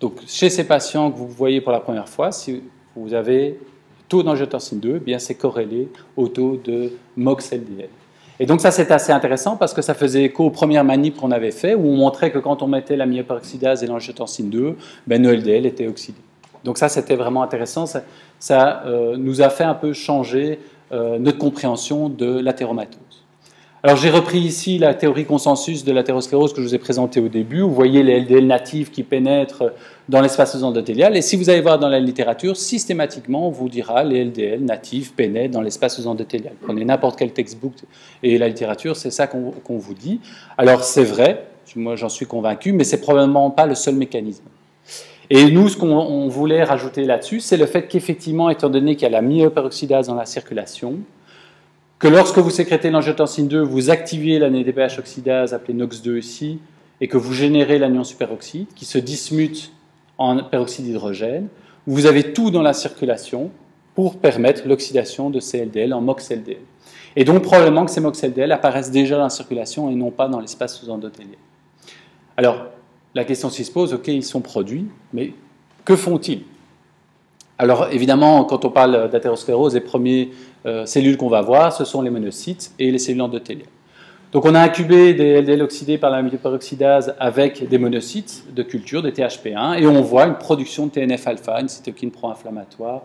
Speaker 1: Donc chez ces patients que vous voyez pour la première fois, si vous avez taux d'angiotensine 2, eh bien c'est corrélé au taux de MOX-LDL. Et donc ça c'est assez intéressant parce que ça faisait écho aux premières manips qu'on avait fait où on montrait que quand on mettait la myoperoxydase et l'angiotensine 2, ben, nos LDL étaient oxydés. Donc ça c'était vraiment intéressant, ça, euh, nous a fait un peu changer euh, notre compréhension de l'athéromatose. Alors j'ai repris ici la théorie consensus de l'athérosclérose que je vous ai présentée au début. Vous voyez les LDL natifs qui pénètrent dans l'espace endothélial. Et si vous allez voir dans la littérature, systématiquement, on vous dira les LDL natifs pénètrent dans l'espace endothélial. Prenez n'importe quel textbook et la littérature, c'est ça qu'on vous dit. Alors c'est vrai, moi j'en suis convaincu, mais c'est probablement pas le seul mécanisme. Et nous, ce qu'on voulait rajouter là-dessus, c'est le fait qu'effectivement, étant donné qu'il y a la myoperoxydase dans la circulation, que lorsque vous sécrétez l'angiotensine 2, vous activez la NADPH oxydase, appelée NOx2 ici, et que vous générez l'anion superoxyde, qui se dismute en peroxyde d'hydrogène, vous avez tout dans la circulation pour permettre l'oxydation de ces LDL en MOX-LDL. Et donc probablement que ces MOX-LDL apparaissent déjà dans la circulation et non pas dans l'espace sous-endothélial. Alors, la question s'y se pose, ok, ils sont produits, mais que font-ils? Alors évidemment, quand on parle d'athérosclérose, les premiers euh, cellules qu'on va voir, ce sont les monocytes et les cellules endothéliales. Donc on a incubé des LDL oxydés par la peroxydase avec des monocytes de culture, des THP1, et on voit une production de TNF-alpha, une cytokine pro-inflammatoire,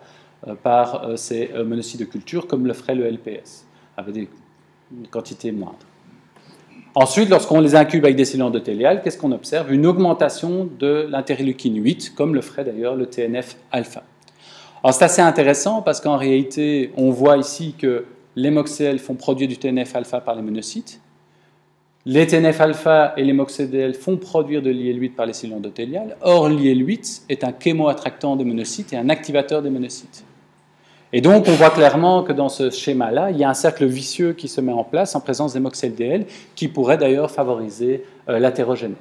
Speaker 1: euh, par euh, ces monocytes de culture, comme le ferait le LPS, avec des quantités moindres. Ensuite, lorsqu'on les incube avec des cellules endothéliales, qu'est-ce qu'on observe? Une augmentation de l'interleukine 8, comme le ferait d'ailleurs le TNF-alpha. Alors c'est assez intéressant parce qu'en réalité, on voit ici que les MOXL font produire du TNF-alpha par les monocytes. Les TNF-alpha et les MOXL font produire de l'IL-8 par les cellules endothéliales. Or, l'IL-8 est un chémoattractant des monocytes et un activateur des monocytes. Et donc, on voit clairement que dans ce schéma-là, il y a un cercle vicieux qui se met en place en présence des MOXLDL, qui pourrait d'ailleurs favoriser euh, l'athérogénèse.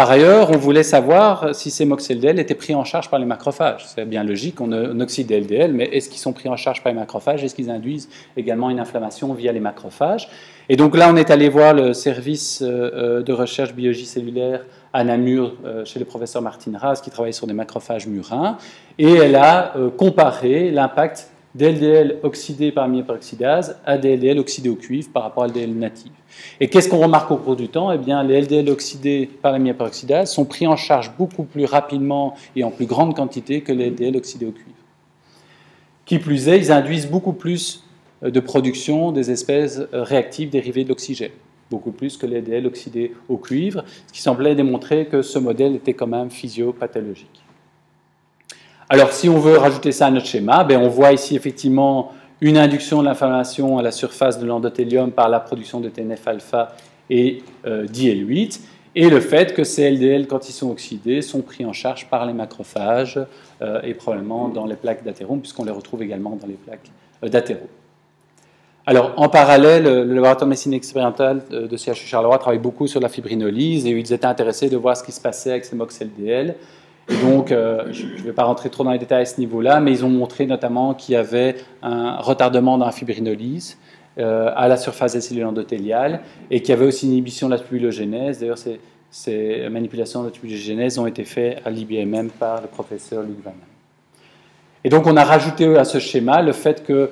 Speaker 1: Par ailleurs, on voulait savoir si ces MOX-LDL étaient pris en charge par les macrophages. C'est bien logique, on oxyde des LDL, mais est-ce qu'ils sont pris en charge par les macrophages? Est-ce qu'ils induisent également une inflammation via les macrophages? Et donc là, on est allé voir le service euh, euh, de recherche biologie cellulaire à Namur, euh, chez le professeur Martin Ras, qui travaille sur des macrophages murins, et elle a comparé l'impact d'LDL oxydés par myoperoxydase à des LDL oxydés au cuivre par rapport à LDL natifs. Et qu'est-ce qu'on remarque au cours du temps Eh bien, les LDL oxydés par la sont pris en charge beaucoup plus rapidement et en plus grande quantité que les LDL oxydés au cuivre. Qui plus est, ils induisent beaucoup plus euh, de production des espèces euh, réactives dérivées de l'oxygène, beaucoup plus que les LDL oxydés au cuivre, ce qui semblait démontrer que ce modèle était quand même physiopathologique. Alors, si on veut rajouter ça à notre schéma, ben, on voit ici effectivement une induction de l'inflammation à la surface de l'endothélium par la production de TNF-alpha et euh, d'IL-8, et le fait que ces LDL, quand ils sont oxydés, sont pris en charge par les macrophages euh, et probablement dans les plaques d'athérome, puisqu'on les retrouve également dans les plaques euh. Alors, en parallèle, le laboratoire de médecine expérimentale de CHU Charleroi travaille beaucoup sur la fibrinolyse et ils étaient intéressés de voir ce qui se passait avec ces Donc, euh, je ne vais pas rentrer trop dans les détails à ce niveau-là, mais ils ont montré notamment qu'il y avait un retardement dans la fibrinolyse euh, à la surface des cellules endothéliales et qu'il y avait aussi une inhibition de la tubulogénèse. D'ailleurs, ces, manipulations de la tubulogénèse ont été faites à l'IBMM par le professeur Luc. Et donc, on a rajouté à ce schéma le fait que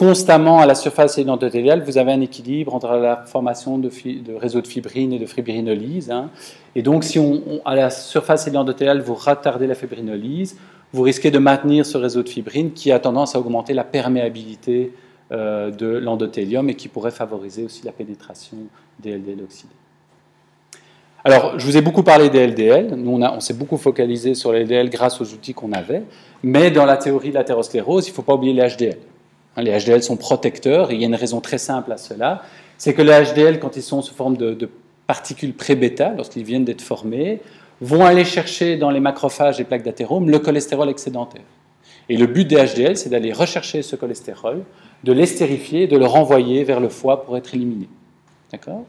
Speaker 1: constamment à la surface endothéliale, vous avez un équilibre entre la formation de, réseaux de fibrine et de fibrinolyse. Hein. Et donc, si on, à la surface endothéliale, vous retardez la fibrinolyse, vous risquez de maintenir ce réseau de fibrine qui a tendance à augmenter la perméabilité euh, de l'endothélium et qui pourrait favoriser aussi la pénétration des LDL oxydés. Alors, je vous ai beaucoup parlé des LDL. Nous, on, s'est beaucoup focalisé sur les LDL grâce aux outils qu'on avait. Mais dans la théorie de l'athérosclérose, il ne faut pas oublier les HDL. Hein, les HDL sont protecteurs et il y a une raison très simple à cela. C'est que les HDL, quand ils sont sous forme de, particules pré-bêta, lorsqu'ils viennent d'être formés, vont aller chercher dans les macrophages et plaques d'athérome le cholestérol excédentaire. Et le but des HDL, c'est d'aller rechercher ce cholestérol, de l'estérifier, de le renvoyer vers le foie pour être éliminé. D'accord?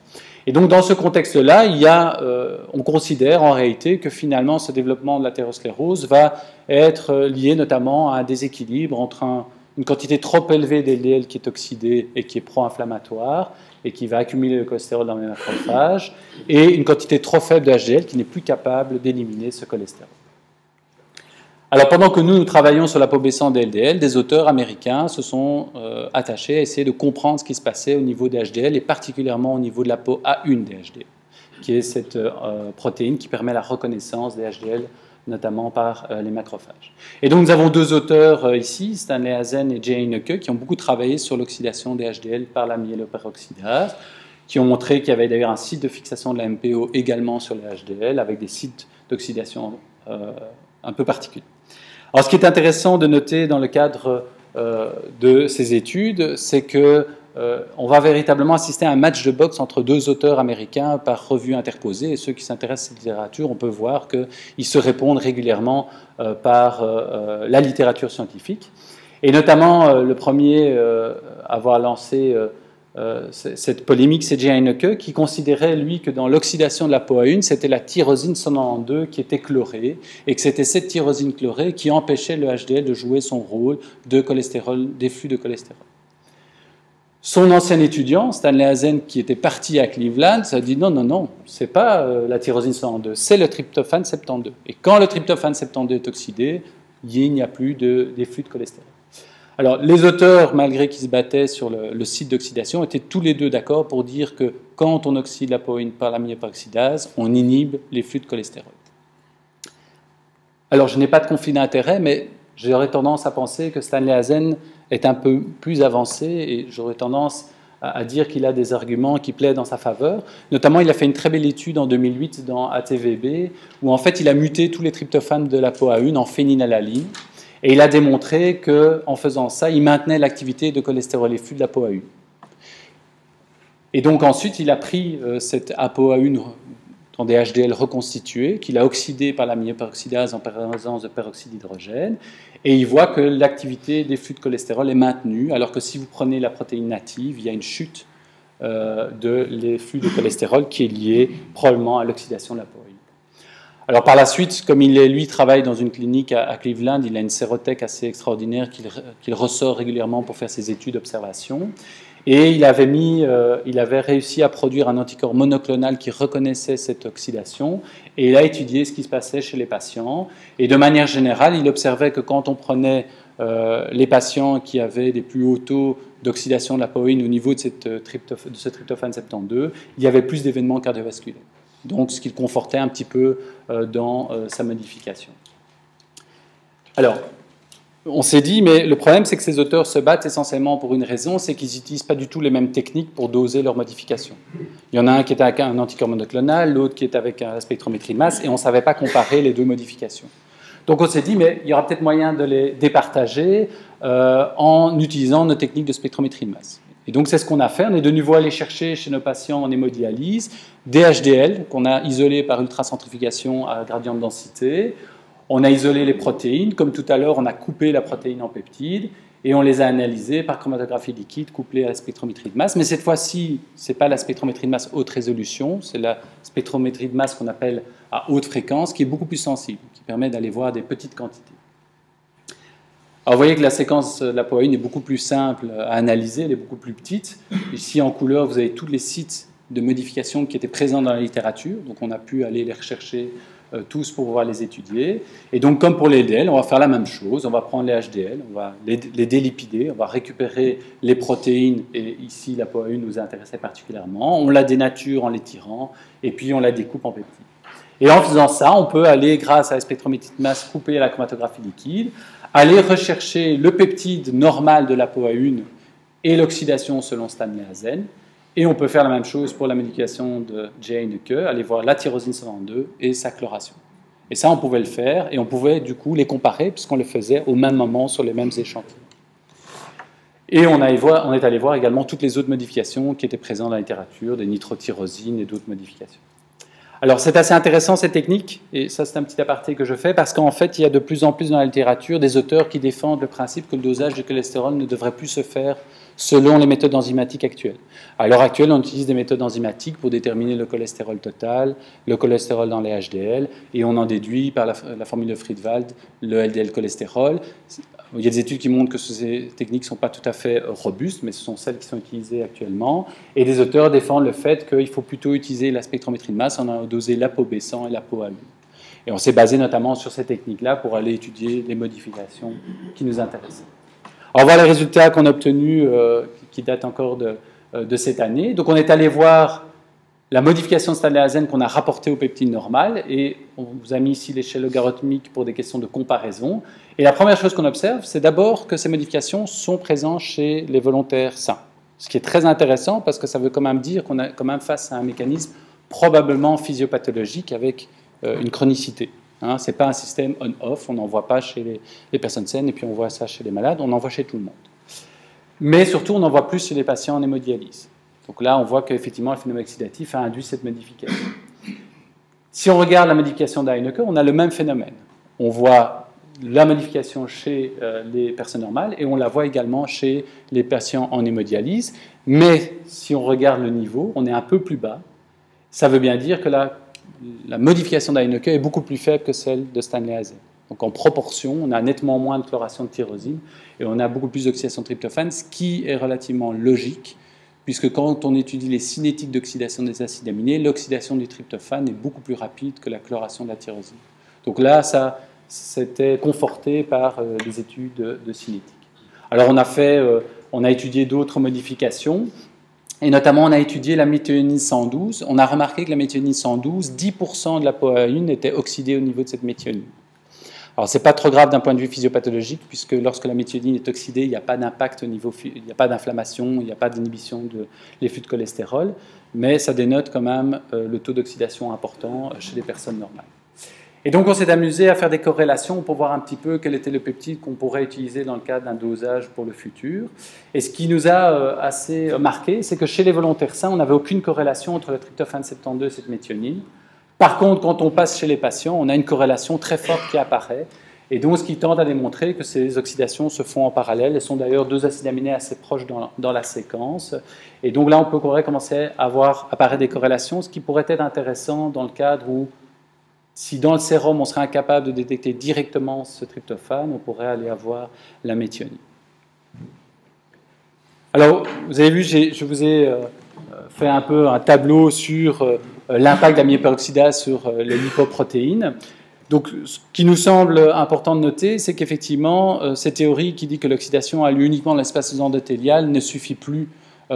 Speaker 1: Et donc, dans ce contexte-là, il y a, euh, on considère en réalité que finalement, ce développement de l'athérosclérose va être lié notamment à un déséquilibre entre un, une quantité trop élevée d'LDL qui est oxydée et qui est pro-inflammatoire et qui va accumuler le cholestérol dans les macrophages, et une quantité trop faible de HDL qui n'est plus capable d'éliminer ce cholestérol. Alors pendant que nous, nous travaillons sur la baissante des LDL, des auteurs américains se sont euh, attachés à essayer de comprendre ce qui se passait au niveau des HDL et particulièrement au niveau de la peau A1 des HDL, qui est cette euh, protéine qui permet la reconnaissance des HDL notamment par euh, les macrophages. Et donc nous avons deux auteurs ici, Stanley Hazen et Jay Heineke, qui ont beaucoup travaillé sur l'oxydation des HDL par la myéloperoxydase, qui ont montré qu'il y avait d'ailleurs un site de fixation de la MPO également sur les HDL, avec des sites d'oxydation un peu particuliers. Alors, ce qui est intéressant de noter dans le cadre euh, de ces études, c'est que euh, on va véritablement assister à un match de boxe entre deux auteurs américains par revue interposée. Et ceux qui s'intéressent à cette littérature, on peut voir qu'ils se répondent régulièrement euh, par la littérature scientifique. Et notamment, le premier à avoir lancé euh, cette polémique, c'est J. Heineke qui considérait, lui, que dans l'oxydation de la POA1, c'était la tyrosine 192 qui était chlorée, et que c'était cette tyrosine chlorée qui empêchait le HDL de jouer son rôle de cholestérol, des flux de cholestérol. Son ancien étudiant, Stanley Hazen, qui était parti à Cleveland, a dit non, non, non, c'est pas euh, la tyrosine 192, c'est le tryptophane 72. Et quand le tryptophane 72 est oxydé, il n'y a plus de, des flux de cholestérol. Alors, les auteurs, malgré qu'ils se battaient sur le, site d'oxydation, étaient tous les deux d'accord pour dire que quand on oxyde la poïne par la myoperoxydase, on inhibe les flux de cholestérol. Alors, je n'ai pas de conflit d'intérêt, mais j'aurais tendance à penser que Stanley Hazen est un peu plus avancé et j'aurais tendance à, dire qu'il a des arguments qui plaident en sa faveur. Notamment, il a fait une très belle étude en 2008 dans ATVB où en fait il a muté tous les tryptophanes de la POA1 en phénylalanine et il a démontré qu'en faisant ça, il maintenait l'activité de cholestérol de la POA1. Et donc ensuite, il a pris euh, cette ApoA1 des HDL reconstitués, qu'il a oxydé par la myoperoxydase en présence de peroxyde d'hydrogène, et il voit que l'activité des flux de cholestérol est maintenue, alors que si vous prenez la protéine native, il y a une chute euh, de les flux de cholestérol qui est liée probablement à l'oxydation de la POA1. Alors par la suite, comme il lui travaille dans une clinique à, Cleveland, il a une sérothèque assez extraordinaire qu'il ressort régulièrement pour faire ses études d'observation. Et il avait, mis, euh, il avait réussi à produire un anticorps monoclonal qui reconnaissait cette oxydation. Et il a étudié ce qui se passait chez les patients. Et de manière générale, il observait que quand on prenait euh, les patients qui avaient des plus hauts taux d'oxydation de la poïne au niveau de, cette, de ce tryptophane 72, il y avait plus d'événements cardiovasculaires donc ce qui le confortait un petit peu euh, dans euh, sa modification. Alors, on s'est dit, mais le problème, c'est que ces auteurs se battent essentiellement pour une raison, c'est qu'ils n'utilisent pas du tout les mêmes techniques pour doser leurs modifications. Il y en a un qui est avec un anticorps monoclonal, l'autre qui est avec la spectrométrie de masse, et on ne savait pas comparer les deux modifications. Donc on s'est dit, mais il y aura peut-être moyen de les départager euh, en utilisant nos techniques de spectrométrie de masse. Et donc c'est ce qu'on a fait. On est de nouveau allé chercher chez nos patients en hémodialyse des HDL qu'on a isolés par ultracentrifugation à gradient de densité. On a isolé les protéines. Comme tout à l'heure, on a coupé la protéine en peptides et on les a analysées par chromatographie liquide couplée à la spectrométrie de masse. Mais cette fois-ci, ce n'est pas la spectrométrie de masse haute résolution, c'est la spectrométrie de masse qu'on appelle à haute fréquence, qui est beaucoup plus sensible, qui permet d'aller voir des petites quantités. Alors vous voyez que la séquence de la POA1 est beaucoup plus simple à analyser, elle est beaucoup plus petite. Ici en couleur, vous avez tous les sites de modification qui étaient présents dans la littérature, donc on a pu aller les rechercher tous pour pouvoir les étudier. Et donc comme pour les LDL, on va faire la même chose, on va prendre les HDL, on va les, délipider, on va récupérer les protéines, et ici la POA1 nous intéressait particulièrement, on la dénature en les tirant, et puis on la découpe en peptides. Et en faisant ça, on peut aller, grâce à la spectrométrie de masse, couper la chromatographie liquide, aller rechercher le peptide normal de la POA1 et l'oxydation selon Stanley Hazen. Et on peut faire la même chose pour la médication de Jane Que, aller voir la tyrosine 102 et sa chloration. Et ça, on pouvait le faire et on pouvait du coup les comparer puisqu'on le faisait au même moment sur les mêmes échantillons. Et on, on est allé voir également toutes les autres modifications qui étaient présentes dans la littérature, des nitrotyrosines et d'autres modifications. Alors c'est assez intéressant cette technique, et ça c'est un petit aparté que je fais, parce qu'en fait il y a de plus en plus dans la littérature des auteurs qui défendent le principe que le dosage de cholestérol ne devrait plus se faire selon les méthodes enzymatiques actuelles. À l'heure actuelle, on utilise des méthodes enzymatiques pour déterminer le cholestérol total, le cholestérol dans les HDL, et on en déduit par la, formule de Friedwald le LDL cholestérol. Il y a des études qui montrent que ces techniques ne sont pas tout à fait robustes, mais ce sont celles qui sont utilisées actuellement. Et des auteurs défendent le fait qu'il faut plutôt utiliser la spectrométrie de masse en dosé l'apo baissant et l'apo Et on s'est basé notamment sur ces techniques-là pour aller étudier les modifications qui nous intéressaient. Alors voilà les résultats qu'on a obtenus, euh, qui datent encore de, euh, de, cette année. Donc on est allé voir la modification de Stanley qu'on a rapportée au peptide normal, et on vous a mis ici l'échelle logarithmique pour des questions de comparaison. Et la première chose qu'on observe, c'est d'abord que ces modifications sont présentes chez les volontaires sains. Ce qui est très intéressant parce que ça veut quand même dire qu'on est quand même face à un mécanisme probablement physiopathologique avec euh, une chronicité. Hein, ce n'est pas un système on-off, on n'en voit pas chez les, personnes saines et puis on voit ça chez les malades, on en voit chez tout le monde. Mais surtout, on en voit plus chez les patients en hémodialyse. Donc là, on voit qu'effectivement, le phénomène oxydatif a induit cette modification. Si on regarde la modification d'Heineke, on a le même phénomène. On voit la modification chez euh, les personnes normales et on la voit également chez les patients en hémodialyse. Mais si on regarde le niveau, on est un peu plus bas. Ça veut bien dire que la la modification d'Heineke est beaucoup plus faible que celle de Stanley Hazen. Donc en proportion, on a nettement moins de chloration de tyrosine et on a beaucoup plus d'oxydation de tryptophane, ce qui est relativement logique, puisque quand on étudie les cinétiques d'oxydation des acides aminés, l'oxydation du tryptophane est beaucoup plus rapide que la chloration de la tyrosine. Donc là, ça s'était conforté par euh, des études de, cinétique. Alors on a fait, euh, on a étudié d'autres modifications. Et notamment, on a étudié la méthionine 112. On a remarqué que la méthionine 112, 10% de la POA1 était oxydée au niveau de cette méthionine. Alors, ce n'est pas trop grave d'un point de vue physiopathologique, puisque lorsque la méthionine est oxydée, il n'y a pas d'impact au niveau, il n'y a pas d'inflammation, il n'y a pas d'inhibition de l'effet de cholestérol, mais ça dénote quand même euh, le taux d'oxydation important chez les personnes normales. Et donc on s'est amusé à faire des corrélations pour voir un petit peu quel était le peptide qu'on pourrait utiliser dans le cadre d'un dosage pour le futur. Et ce qui nous a euh, assez marqué, c'est que chez les volontaires sains, on n'avait aucune corrélation entre le tryptophane 72 et cette méthionine. Par contre, quand on passe chez les patients, on a une corrélation très forte qui apparaît. Et donc, ce qui tente à démontrer que ces oxydations se font en parallèle. Elles sont d'ailleurs deux acides aminés assez proches dans, dans, la séquence. Et donc là, on pourrait commencer à voir apparaître des corrélations, ce qui pourrait être intéressant dans le cadre où si dans le sérum, on serait incapable de détecter directement ce tryptophane, on pourrait aller avoir la méthionine. Alors, vous avez vu, je vous ai euh, fait un peu un tableau sur euh, l'impact de la sur euh, les lipoprotéines. Donc, ce qui nous semble important de noter, c'est qu'effectivement, cette théorie qui dit que l'oxydation a lieu uniquement dans l'espace endothélial ne suffit plus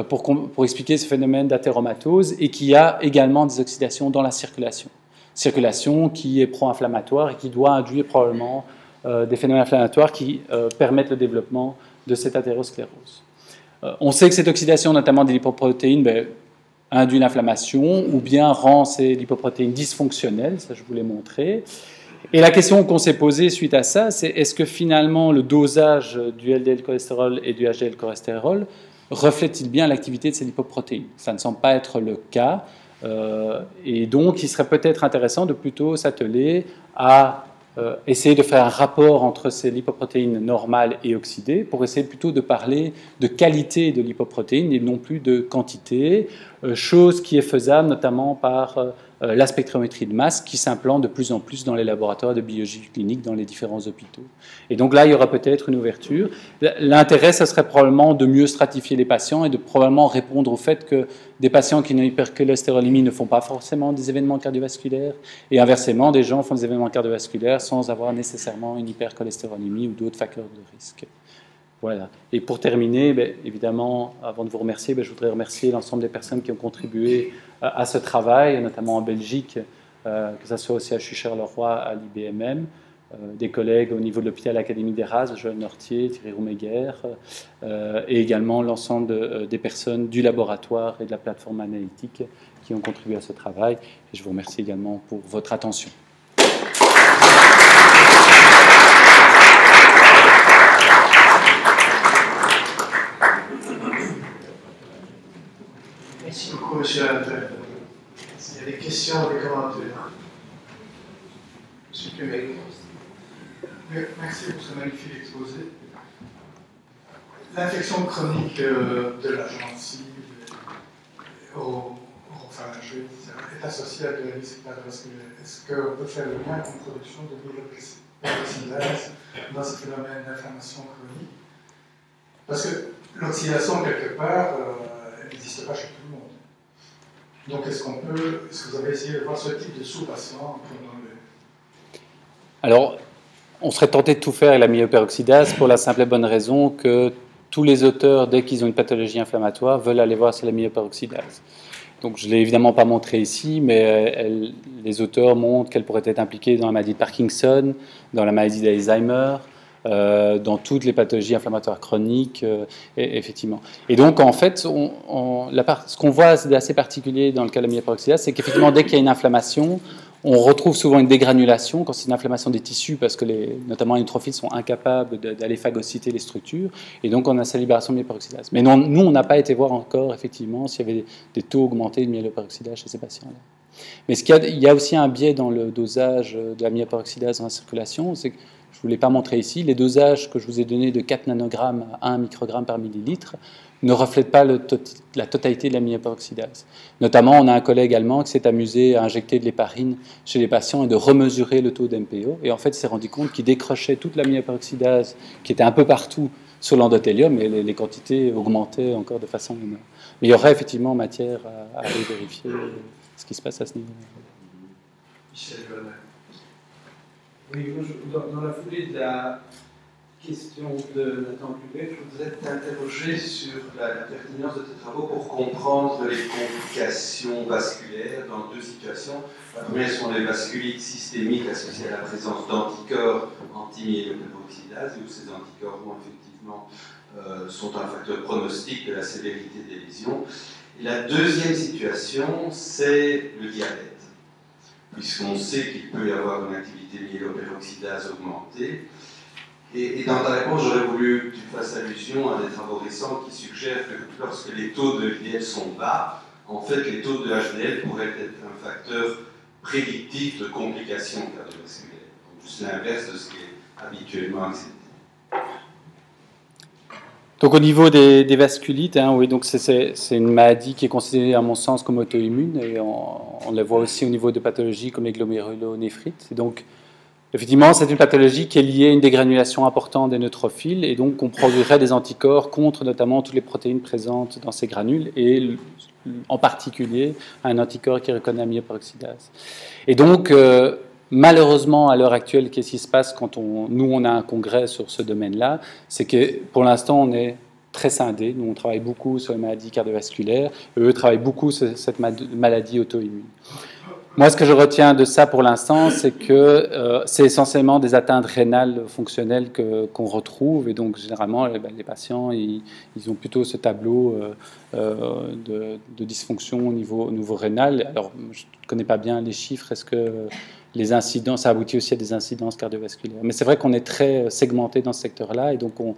Speaker 1: pour, pour expliquer ce phénomène d'athéromatose et qu'il y a également des oxydations dans la circulation circulation qui est pro-inflammatoire et qui doit induire probablement euh, des phénomènes inflammatoires qui euh, permettent le développement de cette athérosclérose. Euh, on sait que cette oxydation, notamment des lipoprotéines, ben, induit l'inflammation ou bien rend ces lipoprotéines dysfonctionnelles, ça je vous l'ai montré. Et la question qu'on s'est posée suite à ça, c'est est-ce que finalement le dosage du LDL cholestérol et du HDL cholestérol reflète-t-il bien l'activité de ces lipoprotéines? Ça ne semble pas être le cas. Euh, et donc, il serait peut-être intéressant de plutôt s'atteler à euh, essayer de faire un rapport entre ces lipoprotéines normales et oxydées pour essayer plutôt de parler de qualité de lipoprotéines et non plus de quantité, euh, chose qui est faisable notamment par la spectrométrie de masse qui s'implante de plus en plus dans les laboratoires de biologie clinique dans les différents hôpitaux. Et donc là, il y aura peut-être une ouverture. L'intérêt, ce serait probablement de mieux stratifier les patients et de probablement répondre au fait que des patients qui ont une hypercholestérolémie ne font pas forcément des événements cardiovasculaires et inversement, des gens font des événements cardiovasculaires sans avoir nécessairement une hypercholestérolémie ou d'autres facteurs de risque. Voilà. Et pour terminer, ben, évidemment, avant de vous remercier, ben, je voudrais remercier l'ensemble des personnes qui ont contribué euh, à ce travail, notamment en Belgique, euh, que ce soit au CHU Charleroi, à l'IBMM, euh, des collègues au niveau de l'hôpital académique d'Erasme, Joël Nortier, Thierry Rouméguer, et également l'ensemble des personnes du laboratoire et de la plateforme analytique qui ont contribué à ce travail. Et je vous remercie également pour votre attention.
Speaker 2: Monsieur S'il y a des questions des commentaires. Monsieur Cumel. Merci pour ce magnifique exposé. L'infection chronique euh, de la gencive au est associée à de la vasculaire. Est-ce qu'on peut faire le lien avec une production de myeloperoxydase dans ce phénomène d'inflammation chronique? Parce que l'oxydation, quelque part, euh, n'existe pas chez tout. Donc, est-ce qu'on peut, est-ce que vous avez essayé de voir ce type de sous-patient
Speaker 1: Alors, on serait tenté de tout faire avec la myoperoxydase pour la simple et bonne raison que tous les auteurs, dès qu'ils ont une pathologie inflammatoire, veulent aller voir si la myoperoxydase. Donc, je ne l'ai évidemment pas montré ici, mais les auteurs montrent qu'elle pourrait être impliquée dans la maladie de Parkinson, dans la maladie d'Alzheimer, euh, dans toutes les pathologies inflammatoires chroniques, euh, effectivement. Et donc, en fait, ce qu'on voit d'assez particulier dans le cas de la myoperoxydase, c'est qu'effectivement, dès qu'il y a une inflammation, on retrouve souvent une dégranulation quand c'est une inflammation des tissus, parce que notamment les neutrophiles sont incapables d'aller phagocyter les structures, et donc on a sa libération de myoperoxydase. Mais nous, on n'a pas été voir encore, effectivement, s'il y avait des taux augmentés de myoperoxydase chez ces patients-là. Mais il y a aussi un biais dans le dosage de la myoperoxydase dans la circulation, c'est que ne vous l'ai pas montré ici, les dosages que je vous ai donnés de 4 nanogrammes à 1 microgramme par millilitre ne reflètent pas la totalité de la myoperoxydase. Notamment, on a un collègue allemand qui s'est amusé à injecter de l'héparine chez les patients et de remesurer le taux d'MPO. Et en fait, il s'est rendu compte qu'il décrochait toute la myoperoxydase qui était un peu partout sur l'endothélium et les, quantités augmentaient encore de façon énorme. Mais il y aurait effectivement matière à, vérifier ce qui se passe à ce niveau.
Speaker 3: Michel oui, dans, la foulée de la question de Nathan Pubet, je voudrais t'interroger sur la, pertinence de tes travaux pour comprendre les complications vasculaires dans deux situations. La première sont les vasculites systémiques associées à la présence d'anticorps anti-myéloperoxydase, où ces anticorps effectivement euh, sont un facteur pronostic de la sévérité des lésions. Et la deuxième situation, c'est le diabète puisqu'on sait qu'il peut y avoir une activité myéloperoxydase augmentée. Et, dans ta réponse, j'aurais voulu que tu fasses allusion à des travaux récents qui suggèrent que lorsque les taux de LDL sont bas, en fait, les taux de HDL pourraient être un facteur prédictif de complications cardiovasculaires. Donc, juste l'inverse de ce qui est habituellement accepté.
Speaker 1: Donc au niveau des, vasculites, hein, oui, donc c'est une maladie qui est considérée à mon sens comme auto-immune et on, la voit aussi au niveau de pathologies comme les glomérulonéphrite. donc effectivement, c'est une pathologie qui est liée à une dégranulation importante des neutrophiles et donc on produirait des anticorps contre notamment toutes les protéines présentes dans ces granules et en particulier un anticorps qui reconnaît la myoperoxydase. Et donc euh, Malheureusement, à l'heure actuelle, qu'est-ce qui se passe quand on, nous, on a un congrès sur ce domaine-là? C'est que pour l'instant, on est très scindé. Nous, on travaille beaucoup sur les maladies cardiovasculaires. Eux travaillent beaucoup sur cette maladie auto-immune. Moi, ce que je retiens de ça pour l'instant, c'est que euh, c'est essentiellement des atteintes rénales fonctionnelles qu'on retrouve. Et donc, généralement, eh ben, les patients, ils, ont plutôt ce tableau euh, euh, de, dysfonction au niveau, au niveau rénal. Alors, je ne connais pas bien les chiffres. Est-ce que les incidents, ça aboutit aussi à des incidences cardiovasculaires. Mais c'est vrai qu'on est très segmenté dans ce secteur-là, et donc on,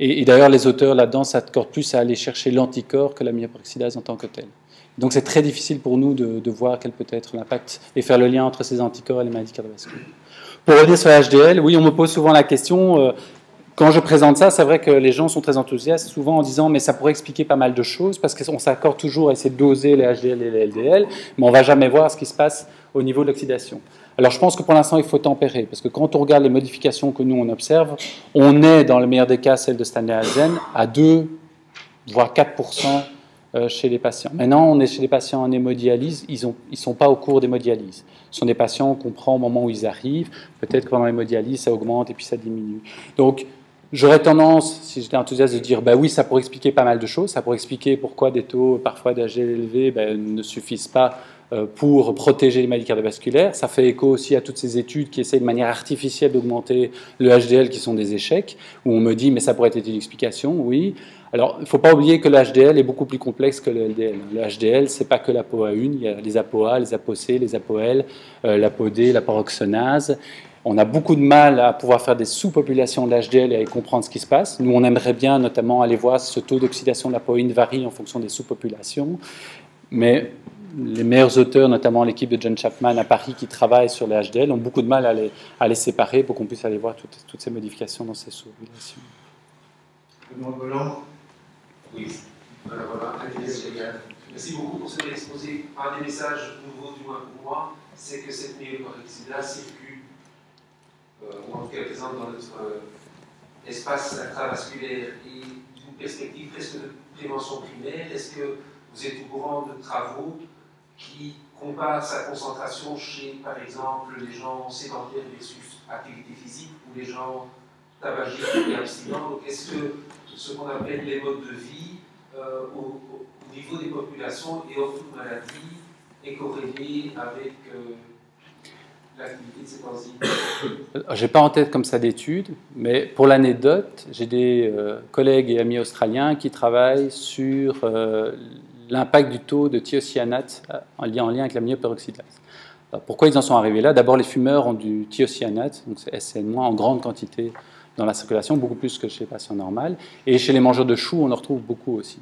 Speaker 1: et, d'ailleurs les auteurs là-dedans s'accordent plus à aller chercher l'anticorps que la myoperoxydase en tant que telle. Donc c'est très difficile pour nous de, voir quel peut être l'impact et faire le lien entre ces anticorps et les maladies cardiovasculaires. Pour revenir sur la HDL, oui, on me pose souvent la question. Euh, quand je présente ça, c'est vrai que les gens sont très enthousiastes, souvent en disant mais ça pourrait expliquer pas mal de choses, parce qu'on s'accorde toujours à essayer de doser les HDL et les LDL, mais on va jamais voir ce qui se passe au niveau de l'oxydation. Alors je pense que pour l'instant, il faut tempérer, parce que quand on regarde les modifications que nous, on observe, on est, dans le meilleur des cas, celle de Stanley Alzen, à 2, voire 4% euh, chez les patients. Maintenant, on est chez les patients en hémodialyse, ils ne sont pas au cours d'hémodialyse. Ce sont des patients qu'on prend au moment où ils arrivent, peut-être que pendant l'hémodialyse, ça augmente et puis ça diminue. Donc, J'aurais tendance, si j'étais enthousiaste, de dire bah oui, ça pourrait expliquer pas mal de choses. Ça pourrait expliquer pourquoi des taux parfois d'HDL élevés ben, ne suffisent pas pour protéger les maladies cardiovasculaires. Ça fait écho aussi à toutes ces études qui essaient de manière artificielle d'augmenter le HDL qui sont des échecs, où on me dit mais ça pourrait être une explication, oui. Alors, il ne faut pas oublier que le HDL est beaucoup plus complexe que le LDL. Le HDL, ce n'est pas que l'ApoA1, il y a les ApoA, les ApoC, les ApoL, euh, l'ApoD, la paroxonase. On a beaucoup de mal à pouvoir faire des sous-populations de l'HDL et à comprendre ce qui se passe. Nous, on aimerait bien notamment aller voir si ce taux d'oxydation de l'apoïne varie en fonction des sous-populations. Mais les meilleurs auteurs, notamment l'équipe de John Chapman à Paris qui travaille sur les HDL, ont beaucoup de mal à les, séparer pour qu'on puisse aller voir toutes, ces modifications dans ces sous-populations.
Speaker 4: Oui. Merci beaucoup pour cet exposé. Un des messages nouveaux, du moins pour moi, c'est que cette là circule, euh, ou en tout cas présente dans notre euh, espace intravasculaire et d'une perspective presque de prévention primaire. Est-ce que vous êtes au courant de travaux qui compare sa concentration chez, par exemple, les gens sédentaires versus activité physique ou les gens tabagiques et abstinents. Donc, est-ce que ce qu'on appelle les modes de vie euh, au, niveau des populations et autres maladies est corrélé avec euh, l'activité de ces
Speaker 1: Je n'ai pas en tête comme ça d'études, mais pour l'anecdote, j'ai des euh, collègues et amis australiens qui travaillent sur l'impact du taux de thiocyanate en lien, en lien avec pourquoi ils en sont arrivés là? D'abord, les fumeurs ont du thiocyanate, donc c'est SN- en grande quantité dans la circulation, beaucoup plus que chez les patients normaux. Et chez les mangeurs de choux, on en retrouve beaucoup aussi.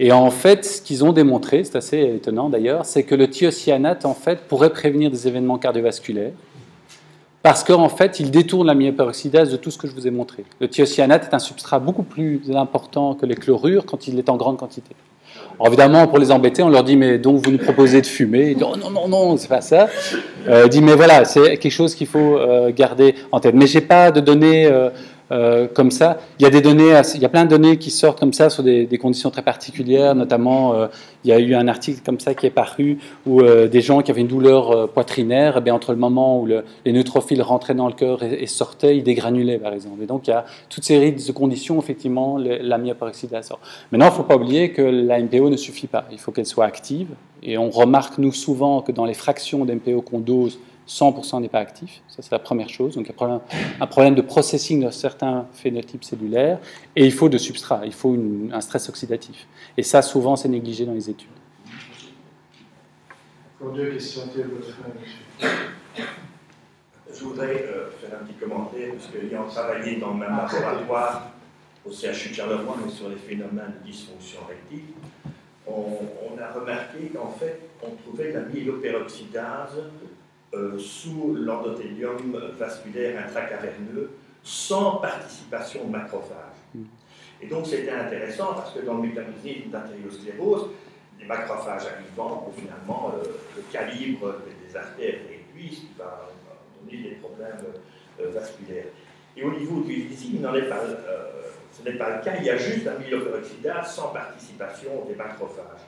Speaker 1: Et en fait, ce qu'ils ont démontré, c'est assez étonnant d'ailleurs, c'est que le thiocyanate en fait pourrait prévenir des événements cardiovasculaires parce qu'en fait, il détourne la myoperoxydase de tout ce que je vous ai montré. Le thiocyanate est un substrat beaucoup plus important que les chlorures quand il est en grande quantité. Alors évidemment, pour les embêter, on leur dit mais donc vous nous proposez de fumer? Ils disent oh, non non non, c'est pas ça. Euh, dit mais voilà, c'est quelque chose qu'il faut euh, garder en tête. Mais j'ai pas de données euh, comme ça. Il y a des données, il y a plein de données qui sortent comme ça sur des, conditions très particulières, notamment euh, il y a eu un article comme ça qui est paru où euh, des gens qui avaient une douleur poitrinaire, eh entre le moment où les neutrophiles rentraient dans le cœur et, sortaient, ils dégranulaient par exemple. Et donc il y a toute série de conditions, effectivement, la myoperoxydase. Maintenant, il ne faut pas oublier que la MPO ne suffit pas. Il faut qu'elle soit active. Et on remarque, nous, souvent que dans les fractions d'MPO qu'on dose, 100% n'est pas actif. Ça, c'est la première chose. Donc, il y a un problème de processing de certains phénotypes cellulaires. Et il faut de substrat, il faut un stress oxydatif. Et ça, souvent, c'est négligé dans les études.
Speaker 2: Encore deux questions
Speaker 5: Je voudrais euh, faire un petit commentaire, parce qu'ayant travaillé dans le même laboratoire au CHU de Charleroi, mais sur les phénomènes de dysfonction rectique, on, on a remarqué qu'en fait, on trouvait la myéloperoxydase euh, sous l'endothélium vasculaire intracaverneux sans participation de macrophages. Mm. Et donc c'était intéressant parce que dans le mécanisme d'artériosclérose, les macrophages arrivant, finalement, euh, le calibre des artères réduit, ce qui va donner des problèmes euh, vasculaires. Et au niveau du ici, ce n'est pas le cas, il y a juste un myoperoxydase sans participation des macrophages.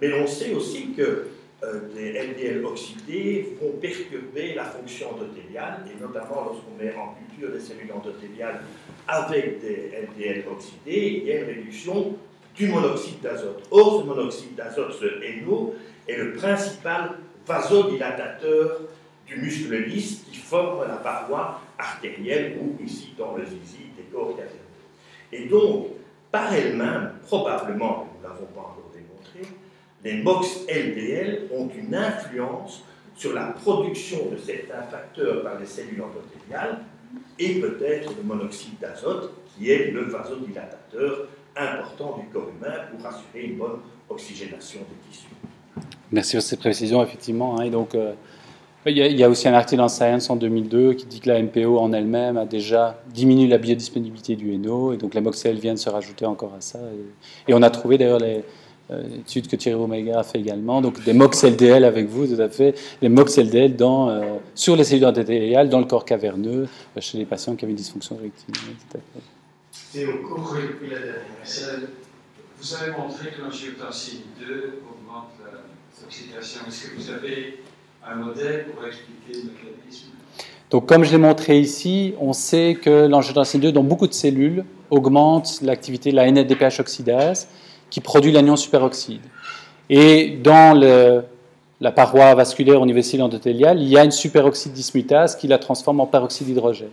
Speaker 5: Mais l'on sait aussi que des euh, LDL oxydés vont perturber la fonction endothéliale, et notamment lorsqu'on met en culture des cellules endothéliales avec des LDL oxydés, il y a une réduction du monoxyde d'azote. Or, ce monoxyde d'azote, ce NO, est le principal vasodilatateur du muscle lisse qui forme la paroi artérielle ou ici dans le zizi des corps caverneux. Et donc, par elle-même, probablement, nous ne l'avons pas encore les MOX-LDL ont une influence sur la production de certains facteurs par les cellules endothéliales et peut-être le monoxyde d'azote, qui est le vasodilatateur important du corps humain pour assurer une bonne oxygénation des tissus.
Speaker 1: Merci pour ces précisions, effectivement. Hein. et donc, euh, il, y a, aussi un article dans Science en 2002 qui dit que la MPO en elle-même a déjà diminué la biodisponibilité du NO, et donc les MOXL viennent se rajouter encore à ça. et on a trouvé d'ailleurs les, étude que Thierry Omega a fait également, donc des MOX-LDL avec vous, tout à fait, des MOX-LDL dans, euh, sur les cellules endothéliales dans le corps caverneux euh, chez les patients qui avaient une dysfonction érectile.
Speaker 2: Et au cours de la dernière, vous avez montré que l'angiotensine 2 augmente l'oxydation. Est-ce que vous avez un modèle pour expliquer le mécanisme?
Speaker 1: Donc, comme je l'ai montré ici, on sait que l'angiotensine 2 dans beaucoup de cellules augmente l'activité de la NADPH oxydase qui produit l'anion superoxyde. Et dans la paroi vasculaire au niveau cellule endothéliale, il y a une superoxyde dismutase qui la transforme en peroxyde d'hydrogène.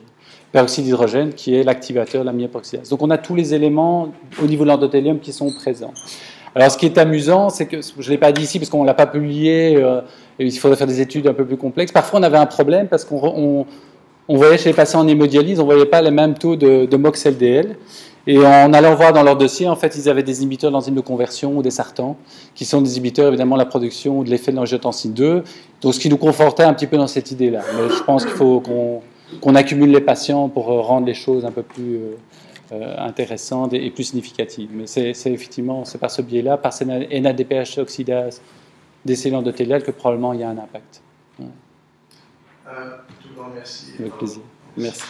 Speaker 1: Peroxyde d'hydrogène qui est l'activateur de la myoperoxydase. Donc on a tous les éléments au niveau de l'endothélium qui sont présents. Alors ce qui est amusant, c'est que, je ne l'ai pas dit ici parce qu'on ne l'a pas publié, euh, il faudrait faire des études un peu plus complexes. Parfois on avait un problème parce qu'on on, voyait chez les patients en hémodialyse, on ne voyait pas les mêmes taux de, de MOX-LDL. Et en allant voir dans leur dossier, en fait, ils avaient des inhibiteurs d'enzymes de conversion ou des sartans, qui sont des inhibiteurs évidemment de la production ou de l'effet de l'angiotensine 2. Donc, ce qui nous confortait un petit peu dans cette idée-là. Mais je pense qu'il faut qu'on accumule les patients pour euh, rendre les choses un peu plus euh, euh, intéressantes et, plus significatives. Mais c'est effectivement, c'est par ce biais-là, par cette NADPH oxydase des cellules endothéliales que probablement il y a un impact.
Speaker 2: tout le monde, merci.
Speaker 1: Avec plaisir. Merci.